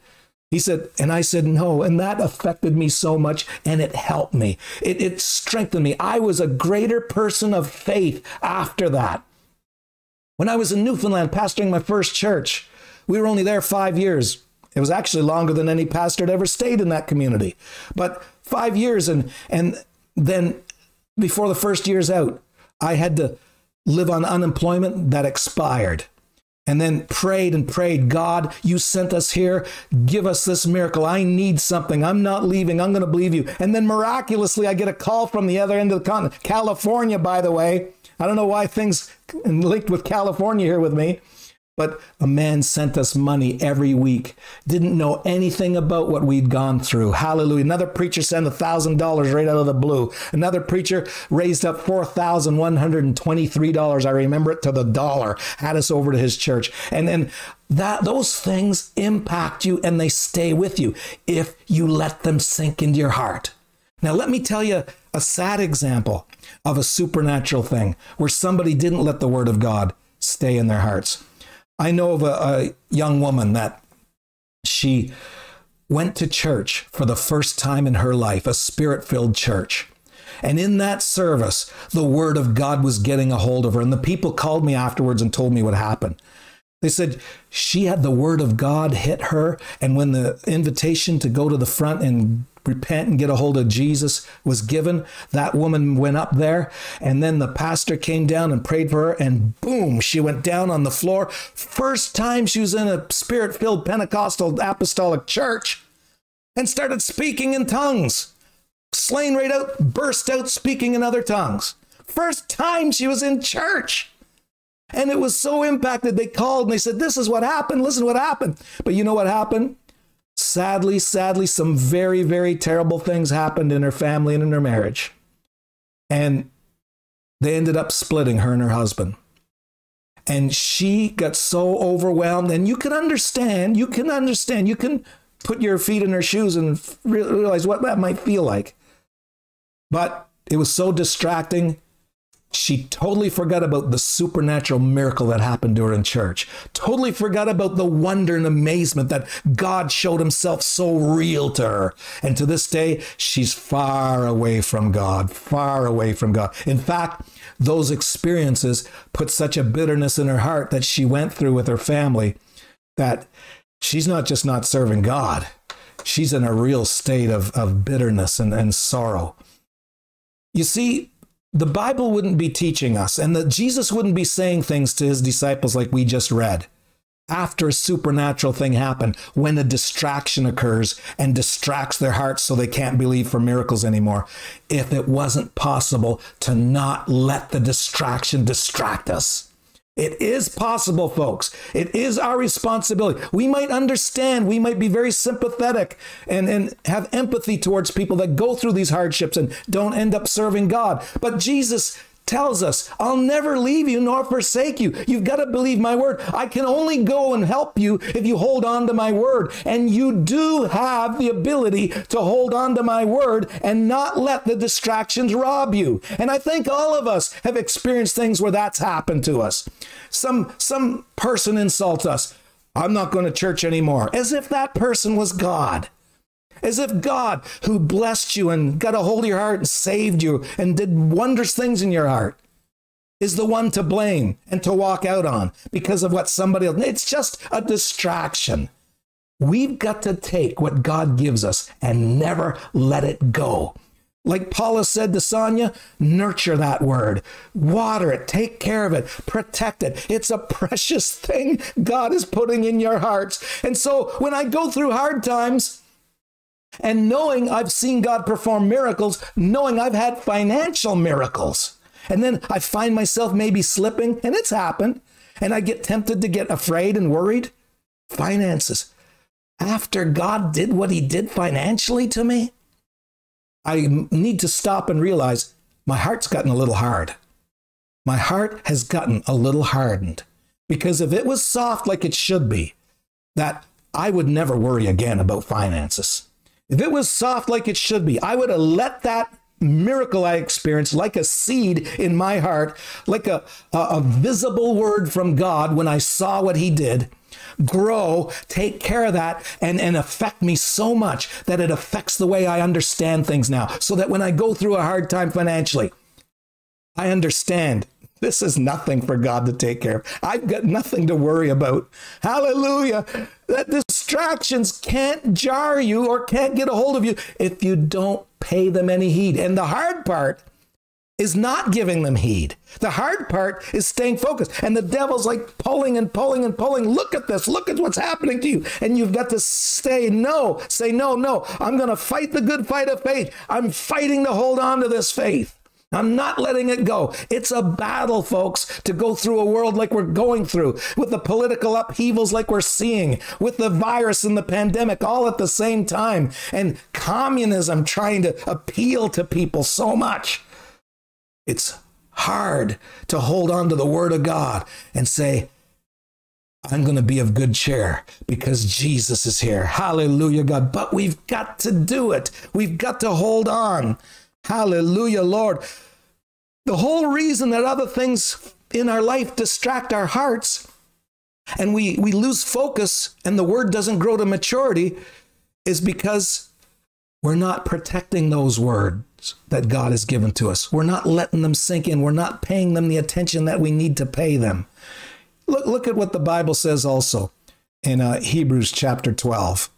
He said, and I said, no. And that affected me so much and it helped me. It, it strengthened me. I was a greater person of faith after that. When I was in Newfoundland pastoring my first church, we were only there five years. It was actually longer than any pastor had ever stayed in that community. But five years, and, and then before the first year's out, I had to live on unemployment that expired and then prayed and prayed, God, you sent us here. Give us this miracle. I need something. I'm not leaving. I'm going to believe you. And then miraculously, I get a call from the other end of the continent, California, by the way. I don't know why things linked with California here with me. But a man sent us money every week, didn't know anything about what we'd gone through. Hallelujah. Another preacher sent a $1,000 right out of the blue. Another preacher raised up $4,123. I remember it to the dollar, had us over to his church. And then that those things impact you and they stay with you if you let them sink into your heart. Now, let me tell you a sad example of a supernatural thing where somebody didn't let the word of God stay in their hearts. I know of a, a young woman that she went to church for the first time in her life, a spirit filled church. And in that service, the word of God was getting a hold of her. And the people called me afterwards and told me what happened. They said she had the word of God hit her. And when the invitation to go to the front and repent and get a hold of Jesus was given. That woman went up there, and then the pastor came down and prayed for her, and boom, she went down on the floor. First time she was in a spirit filled Pentecostal apostolic church and started speaking in tongues. Slain right out, burst out speaking in other tongues. First time she was in church. And it was so impacted, they called and they said, This is what happened. Listen what happened. But you know what happened? Sadly, sadly, some very, very terrible things happened in her family and in her marriage. And they ended up splitting her and her husband. And she got so overwhelmed. And you can understand, you can understand, you can put your feet in her shoes and realize what that might feel like. But it was so distracting. She totally forgot about the supernatural miracle that happened to her in church. Totally forgot about the wonder and amazement that God showed himself so real to her. And to this day, she's far away from God, far away from God. In fact, those experiences put such a bitterness in her heart that she went through with her family that she's not just not serving God, she's in a real state of, of bitterness and, and sorrow. You see, the Bible wouldn't be teaching us, and that Jesus wouldn't be saying things to his disciples like we just read. After a supernatural thing happened, when a distraction occurs and distracts their hearts so they can't believe for miracles anymore, if it wasn't possible to not let the distraction distract us. It is possible, folks. It is our responsibility. We might understand, we might be very sympathetic and, and have empathy towards people that go through these hardships and don't end up serving God. But Jesus tells us, I'll never leave you nor forsake you. You've got to believe my word. I can only go and help you if you hold on to my word. And you do have the ability to hold on to my word and not let the distractions rob you. And I think all of us have experienced things where that's happened to us. Some some person insults us. I'm not going to church anymore. As if that person was God. As if God, who blessed you and got a hold of your heart and saved you and did wondrous things in your heart, is the one to blame and to walk out on because of what somebody else. It's just a distraction. We've got to take what God gives us and never let it go. Like Paula said to Sonia, nurture that word, water it, take care of it, protect it. It's a precious thing God is putting in your hearts. And so when I go through hard times, and knowing I've seen God perform miracles, knowing I've had financial miracles. And then I find myself maybe slipping, and it's happened, and I get tempted to get afraid and worried. Finances. After God did what he did financially to me, I need to stop and realize my heart's gotten a little hard. My heart has gotten a little hardened because if it was soft like it should be, that I would never worry again about finances. If it was soft like it should be, I would have let that miracle I experienced like a seed in my heart, like a, a, a, visible word from God when I saw what he did, grow, take care of that, and, and affect me so much that it affects the way I understand things now. So that when I go through a hard time financially, I understand this is nothing for God to take care of. I've got nothing to worry about. Hallelujah. That distractions can't jar you or can't get a hold of you if you don't pay them any heed. And the hard part is not giving them heed. The hard part is staying focused. And the devil's like pulling and pulling and pulling. Look at this. Look at what's happening to you. And you've got to stay no, say no, no. I'm going to fight the good fight of faith. I'm fighting to hold on to this faith. I'm not letting it go. It's a battle, folks, to go through a world like we're going through, with the political upheavals like we're seeing, with the virus and the pandemic all at the same time, and communism trying to appeal to people so much. It's hard to hold on to the Word of God and say, I'm going to be of good cheer because Jesus is here. Hallelujah, God. But we've got to do it. We've got to hold on. Hallelujah, Lord. The whole reason that other things in our life distract our hearts and we, we lose focus and the word doesn't grow to maturity is because we're not protecting those words that God has given to us. We're not letting them sink in. We're not paying them the attention that we need to pay them. Look, look at what the Bible says also in uh, Hebrews chapter 12.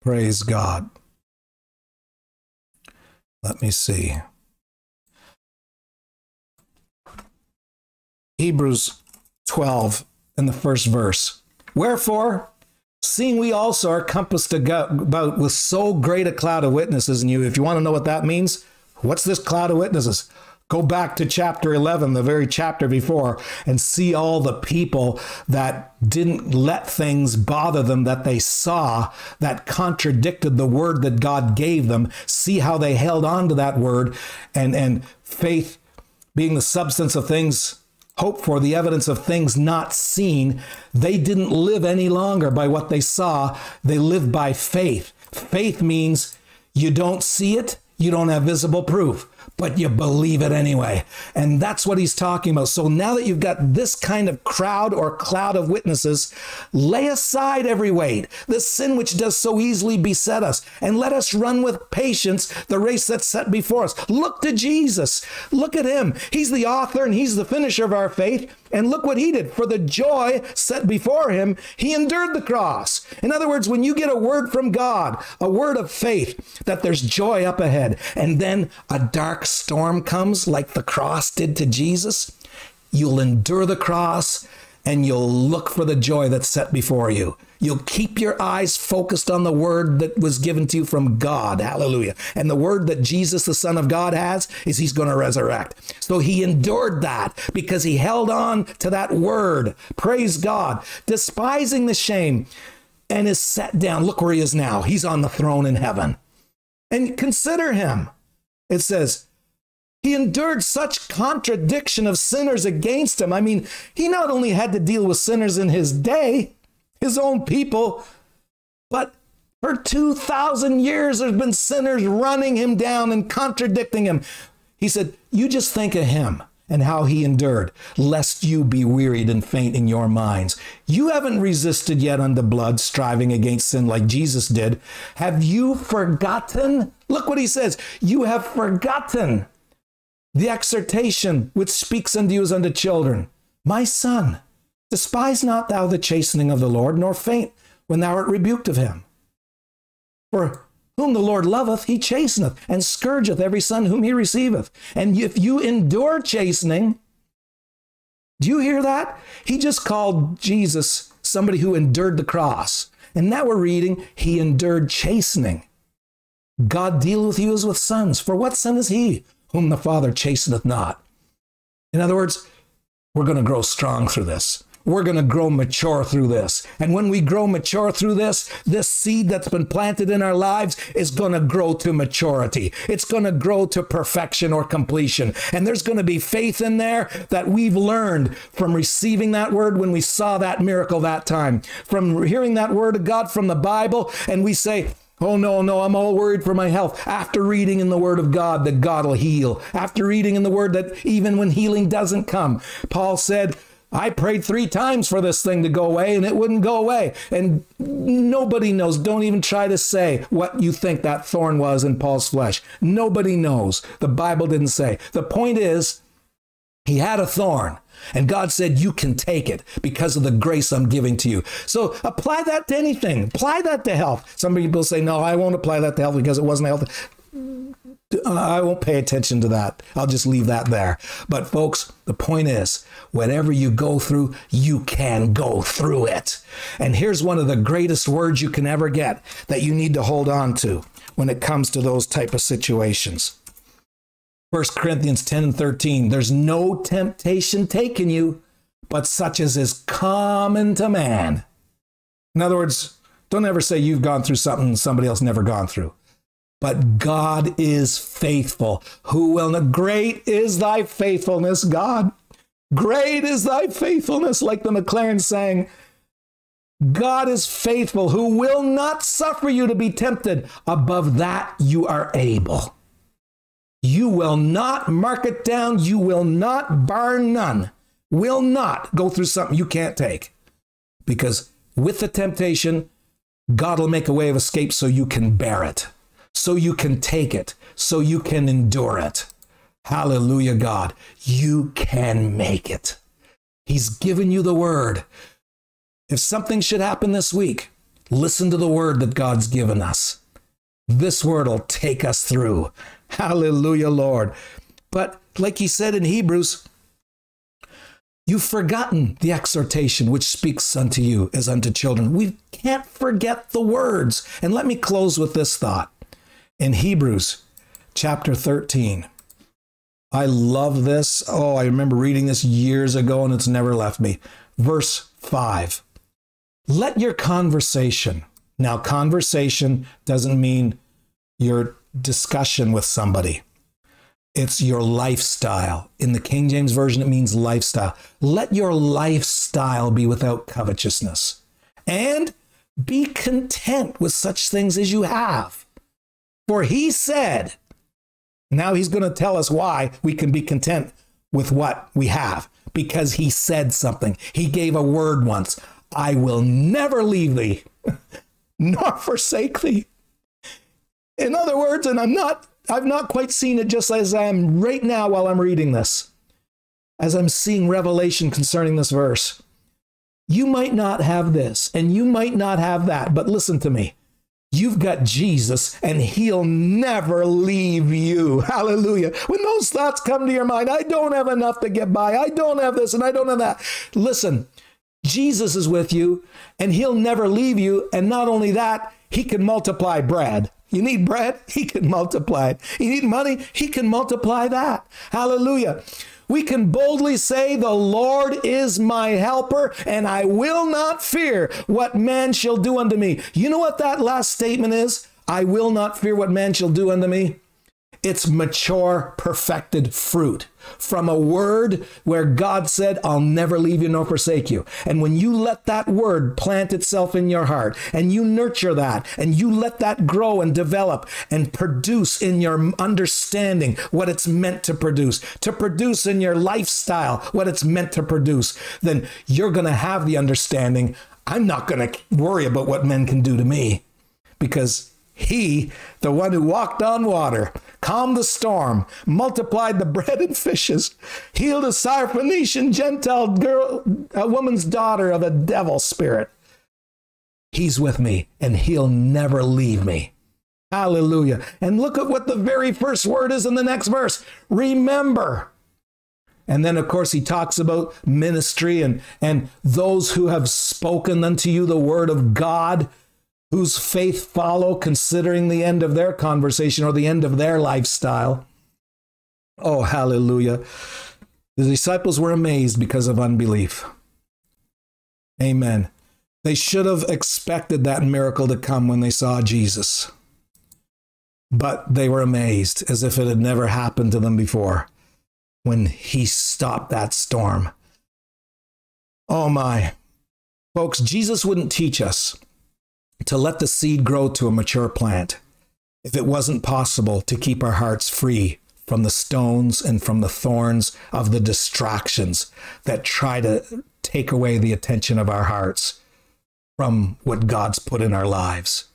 Praise God. Let me see. Hebrews 12 in the first verse. Wherefore, seeing we also are compassed about with so great a cloud of witnesses in you, if you want to know what that means, what's this cloud of witnesses? Go back to chapter 11, the very chapter before, and see all the people that didn't let things bother them that they saw that contradicted the word that God gave them. See how they held on to that word and, and faith being the substance of things hope for, the evidence of things not seen. They didn't live any longer by what they saw, they lived by faith. Faith means you don't see it, you don't have visible proof, but you believe it anyway. And that's what he's talking about. So now that you've got this kind of crowd or cloud of witnesses, lay aside every weight, the sin which does so easily beset us, and let us run with patience the race that's set before us. Look to Jesus. Look at him. He's the author and he's the finisher of our faith. And look what he did. For the joy set before him, he endured the cross. In other words, when you get a word from God, a word of faith, that there's joy up ahead, and then a dark storm comes like the cross did to Jesus, you'll endure the cross and you'll look for the joy that's set before you. You'll keep your eyes focused on the word that was given to you from God. Hallelujah. And the word that Jesus, the Son of God, has is he's going to resurrect. So he endured that because he held on to that word. Praise God. Despising the shame and is set down. Look where he is now. He's on the throne in heaven. And consider him. It says, he endured such contradiction of sinners against him. I mean, he not only had to deal with sinners in his day, his own people, but for 2,000 years there's been sinners running him down and contradicting him. He said, You just think of him and how he endured, lest you be wearied and faint in your minds. You haven't resisted yet unto blood, striving against sin like Jesus did. Have you forgotten? Look what he says. You have forgotten the exhortation which speaks unto you as unto children. My son, despise not thou the chastening of the Lord, nor faint when thou art rebuked of him. For whom the Lord loveth, he chasteneth, and scourgeth every son whom he receiveth. And if you endure chastening, do you hear that? He just called Jesus somebody who endured the cross. And now we're reading, he endured chastening. God deal with you as with sons. For what son is he whom the Father chasteneth not. In other words, we're going to grow strong through this. We're going to grow mature through this. And when we grow mature through this, this seed that's been planted in our lives is going to grow to maturity. It's going to grow to perfection or completion. And there's going to be faith in there that we've learned from receiving that word when we saw that miracle that time, from hearing that word of God from the Bible. And we say, Oh, no, no, I'm all worried for my health. After reading in the Word of God that God will heal, after reading in the Word that even when healing doesn't come, Paul said, I prayed three times for this thing to go away and it wouldn't go away. And nobody knows. Don't even try to say what you think that thorn was in Paul's flesh. Nobody knows. The Bible didn't say. The point is, he had a thorn. And God said, You can take it because of the grace I'm giving to you. So apply that to anything. Apply that to health. Some people say, No, I won't apply that to health because it wasn't health. I won't pay attention to that. I'll just leave that there. But, folks, the point is, whatever you go through, you can go through it. And here's one of the greatest words you can ever get that you need to hold on to when it comes to those type of situations. 1 Corinthians 10 and 13. There's no temptation taken you, but such as is common to man. In other words, don't ever say you've gone through something somebody else never gone through. But God is faithful. Who will not? Great is thy faithfulness, God. Great is thy faithfulness, like the McLaren sang. God is faithful, who will not suffer you to be tempted above that you are able. You will not mark it down. You will not, bar none, will not go through something you can't take. Because with the temptation, God will make a way of escape so you can bear it, so you can take it, so you can endure it. Hallelujah, God. You can make it. He's given you the word. If something should happen this week, listen to the word that God's given us. This word will take us through. Hallelujah, Lord. But like he said in Hebrews, You've forgotten the exhortation which speaks unto you as unto children. We can't forget the words. And let me close with this thought. In Hebrews chapter 13, I love this. Oh, I remember reading this years ago and it's never left me. Verse 5. Let your conversation, now, conversation doesn't mean your discussion with somebody. It's your lifestyle. In the King James Version, it means lifestyle. Let your lifestyle be without covetousness and be content with such things as you have. For he said, now he's going to tell us why we can be content with what we have because he said something. He gave a word once I will never leave thee nor forsake thee. In other words, and I'm not I've not quite seen it just as I am right now while I'm reading this, as I'm seeing revelation concerning this verse. You might not have this and you might not have that, but listen to me. You've got Jesus and he'll never leave you. Hallelujah. When those thoughts come to your mind, I don't have enough to get by. I don't have this and I don't have that. Listen, Jesus is with you and he'll never leave you. And not only that, he can multiply bread. You need bread? He can multiply it. You need money? He can multiply that. Hallelujah. We can boldly say, The Lord is my helper, and I will not fear what man shall do unto me. You know what that last statement is? I will not fear what man shall do unto me. It's mature, perfected fruit from a word where God said, I'll never leave you nor forsake you. And when you let that word plant itself in your heart and you nurture that and you let that grow and develop and produce in your understanding what it's meant to produce, to produce in your lifestyle what it's meant to produce, then you're going to have the understanding. I'm not going to worry about what men can do to me because he, the one who walked on water, calmed the storm, multiplied the bread and fishes, healed a Syrophoenician Gentile girl, a woman's daughter of a devil spirit. He's with me and he'll never leave me. Hallelujah. And look at what the very first word is in the next verse. Remember. And then, of course, he talks about ministry and, and those who have spoken unto you the word of God whose faith follow considering the end of their conversation or the end of their lifestyle. Oh, hallelujah. The disciples were amazed because of unbelief. Amen. They should have expected that miracle to come when they saw Jesus. But they were amazed as if it had never happened to them before when he stopped that storm. Oh my. Folks, Jesus wouldn't teach us to let the seed grow to a mature plant if it wasn't possible to keep our hearts free from the stones and from the thorns of the distractions that try to take away the attention of our hearts from what God's put in our lives.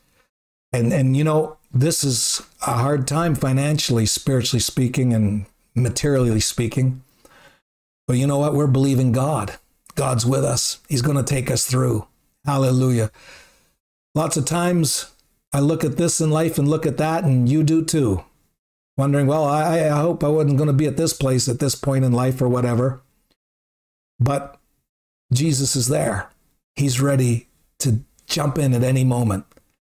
And and you know, this is a hard time financially, spiritually speaking and materially speaking. But you know what? We're believing God. God's with us. He's going to take us through. Hallelujah. Lots of times I look at this in life and look at that, and you do too. Wondering, well, I, I hope I wasn't going to be at this place at this point in life or whatever. But Jesus is there. He's ready to jump in at any moment.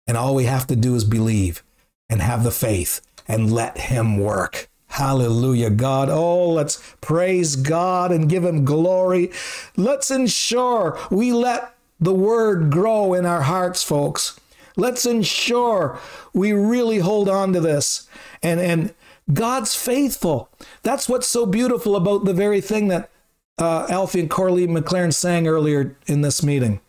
And all we have to do is believe and have the faith and let Him work. Hallelujah, God. Oh, let's praise God and give Him glory. Let's ensure we let the word grow in our hearts, folks. Let's ensure we really hold on to this. And, and God's faithful. That's what's so beautiful about the very thing that uh, Alfie and Corley McLaren sang earlier in this meeting.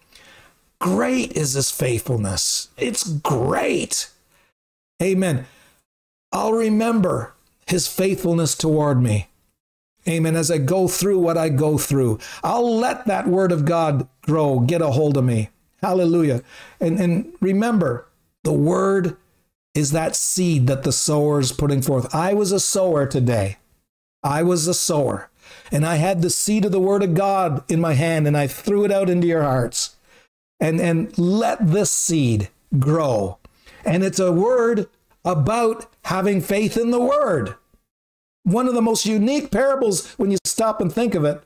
Great is his faithfulness. It's great. Amen. I'll remember his faithfulness toward me. Amen. As I go through what I go through, I'll let that word of God grow, get a hold of me. Hallelujah. And, and remember, the word is that seed that the sower is putting forth. I was a sower today. I was a sower. And I had the seed of the word of God in my hand and I threw it out into your hearts. And, and let this seed grow. And it's a word about having faith in the word. One of the most unique parables, when you stop and think of it,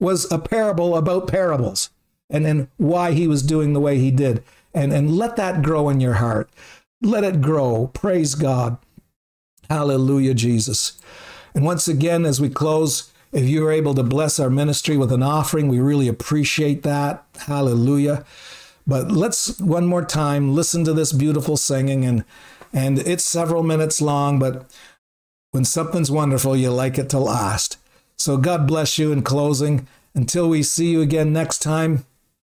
was a parable about parables and then why he was doing the way he did. And, and let that grow in your heart. Let it grow. Praise God. Hallelujah, Jesus. And once again, as we close, if you are able to bless our ministry with an offering, we really appreciate that. Hallelujah. But let's one more time listen to this beautiful singing and and it's several minutes long, but when something's wonderful, you like it to last. So God bless you in closing. Until we see you again next time,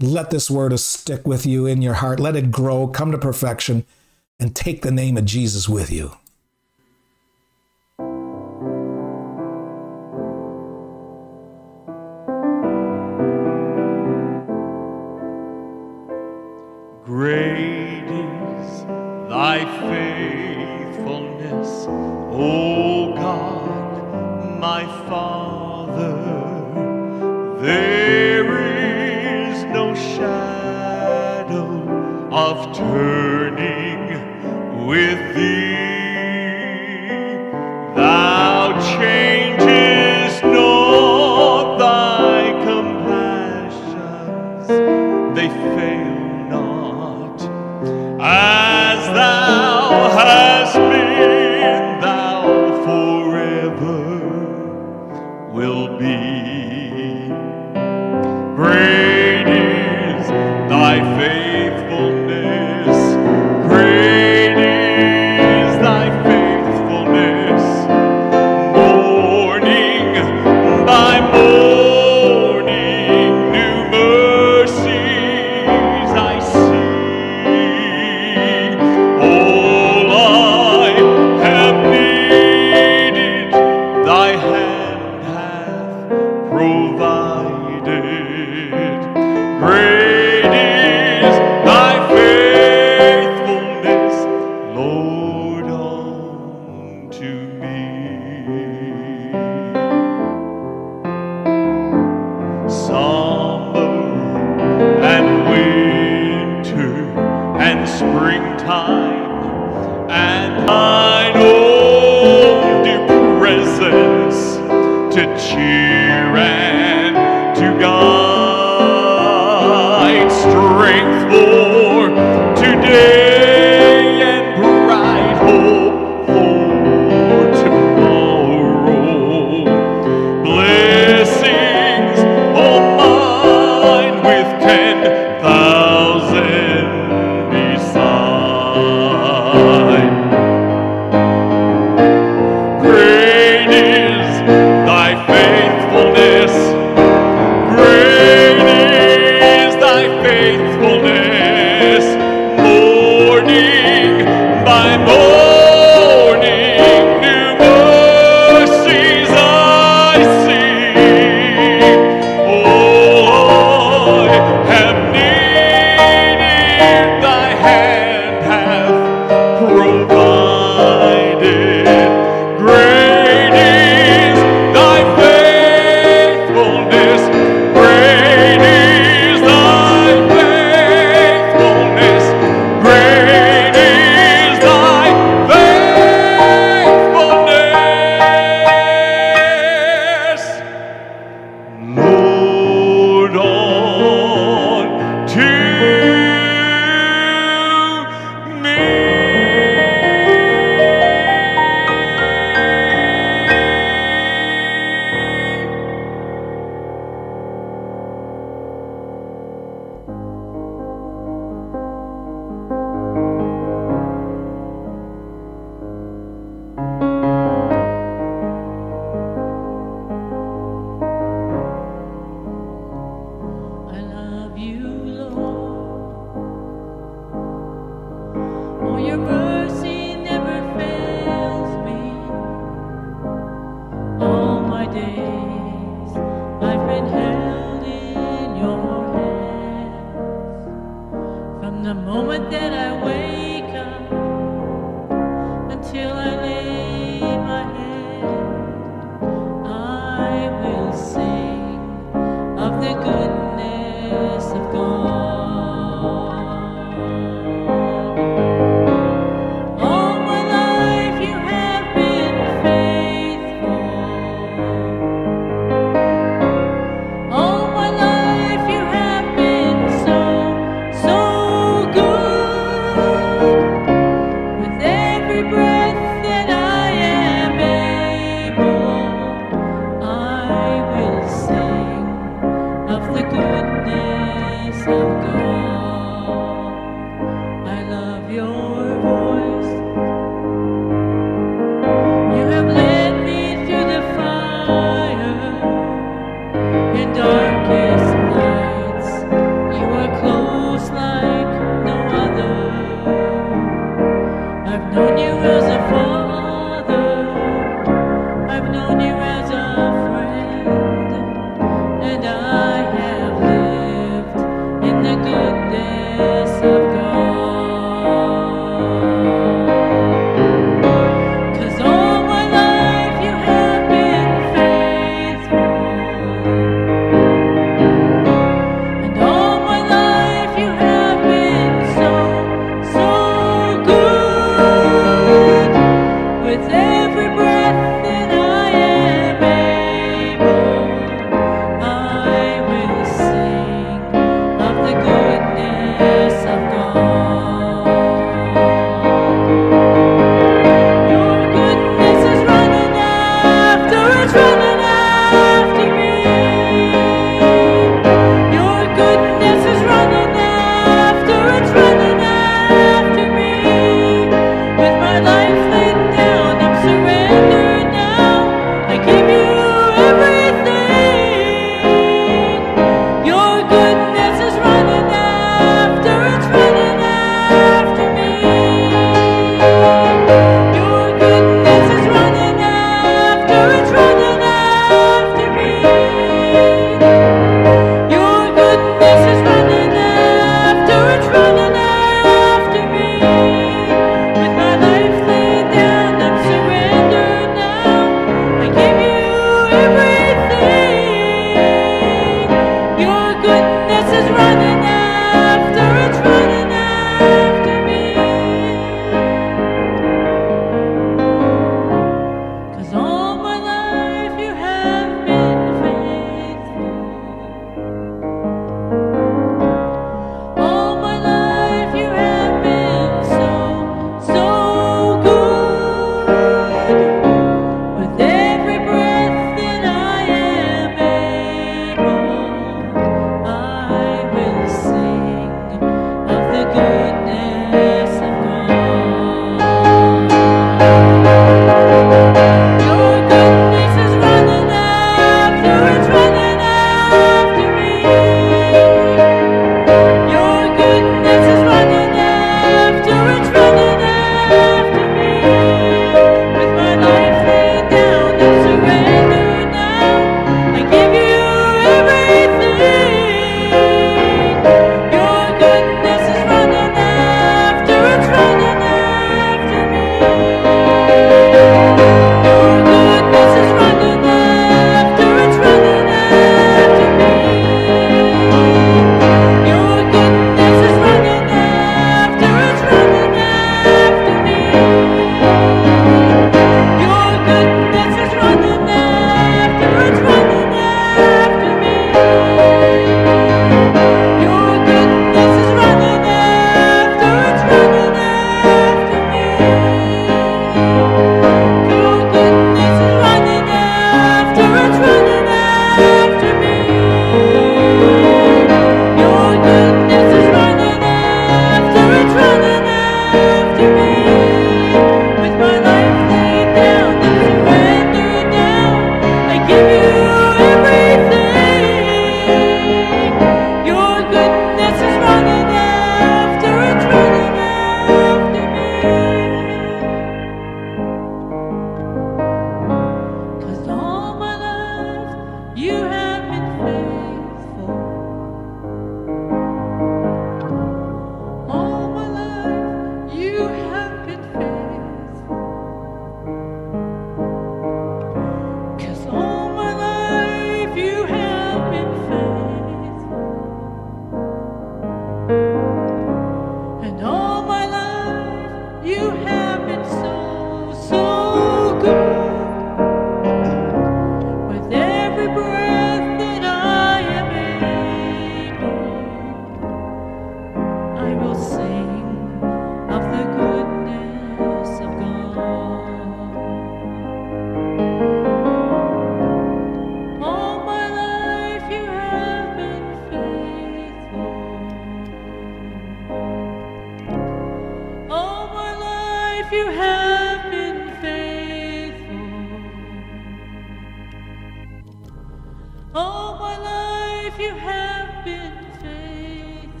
let this word stick with you in your heart. Let it grow, come to perfection, and take the name of Jesus with you. Great is thy O God, my Father. There is no shadow of turning with thee. Thou changest not thy compassions, they fail not. As thou hast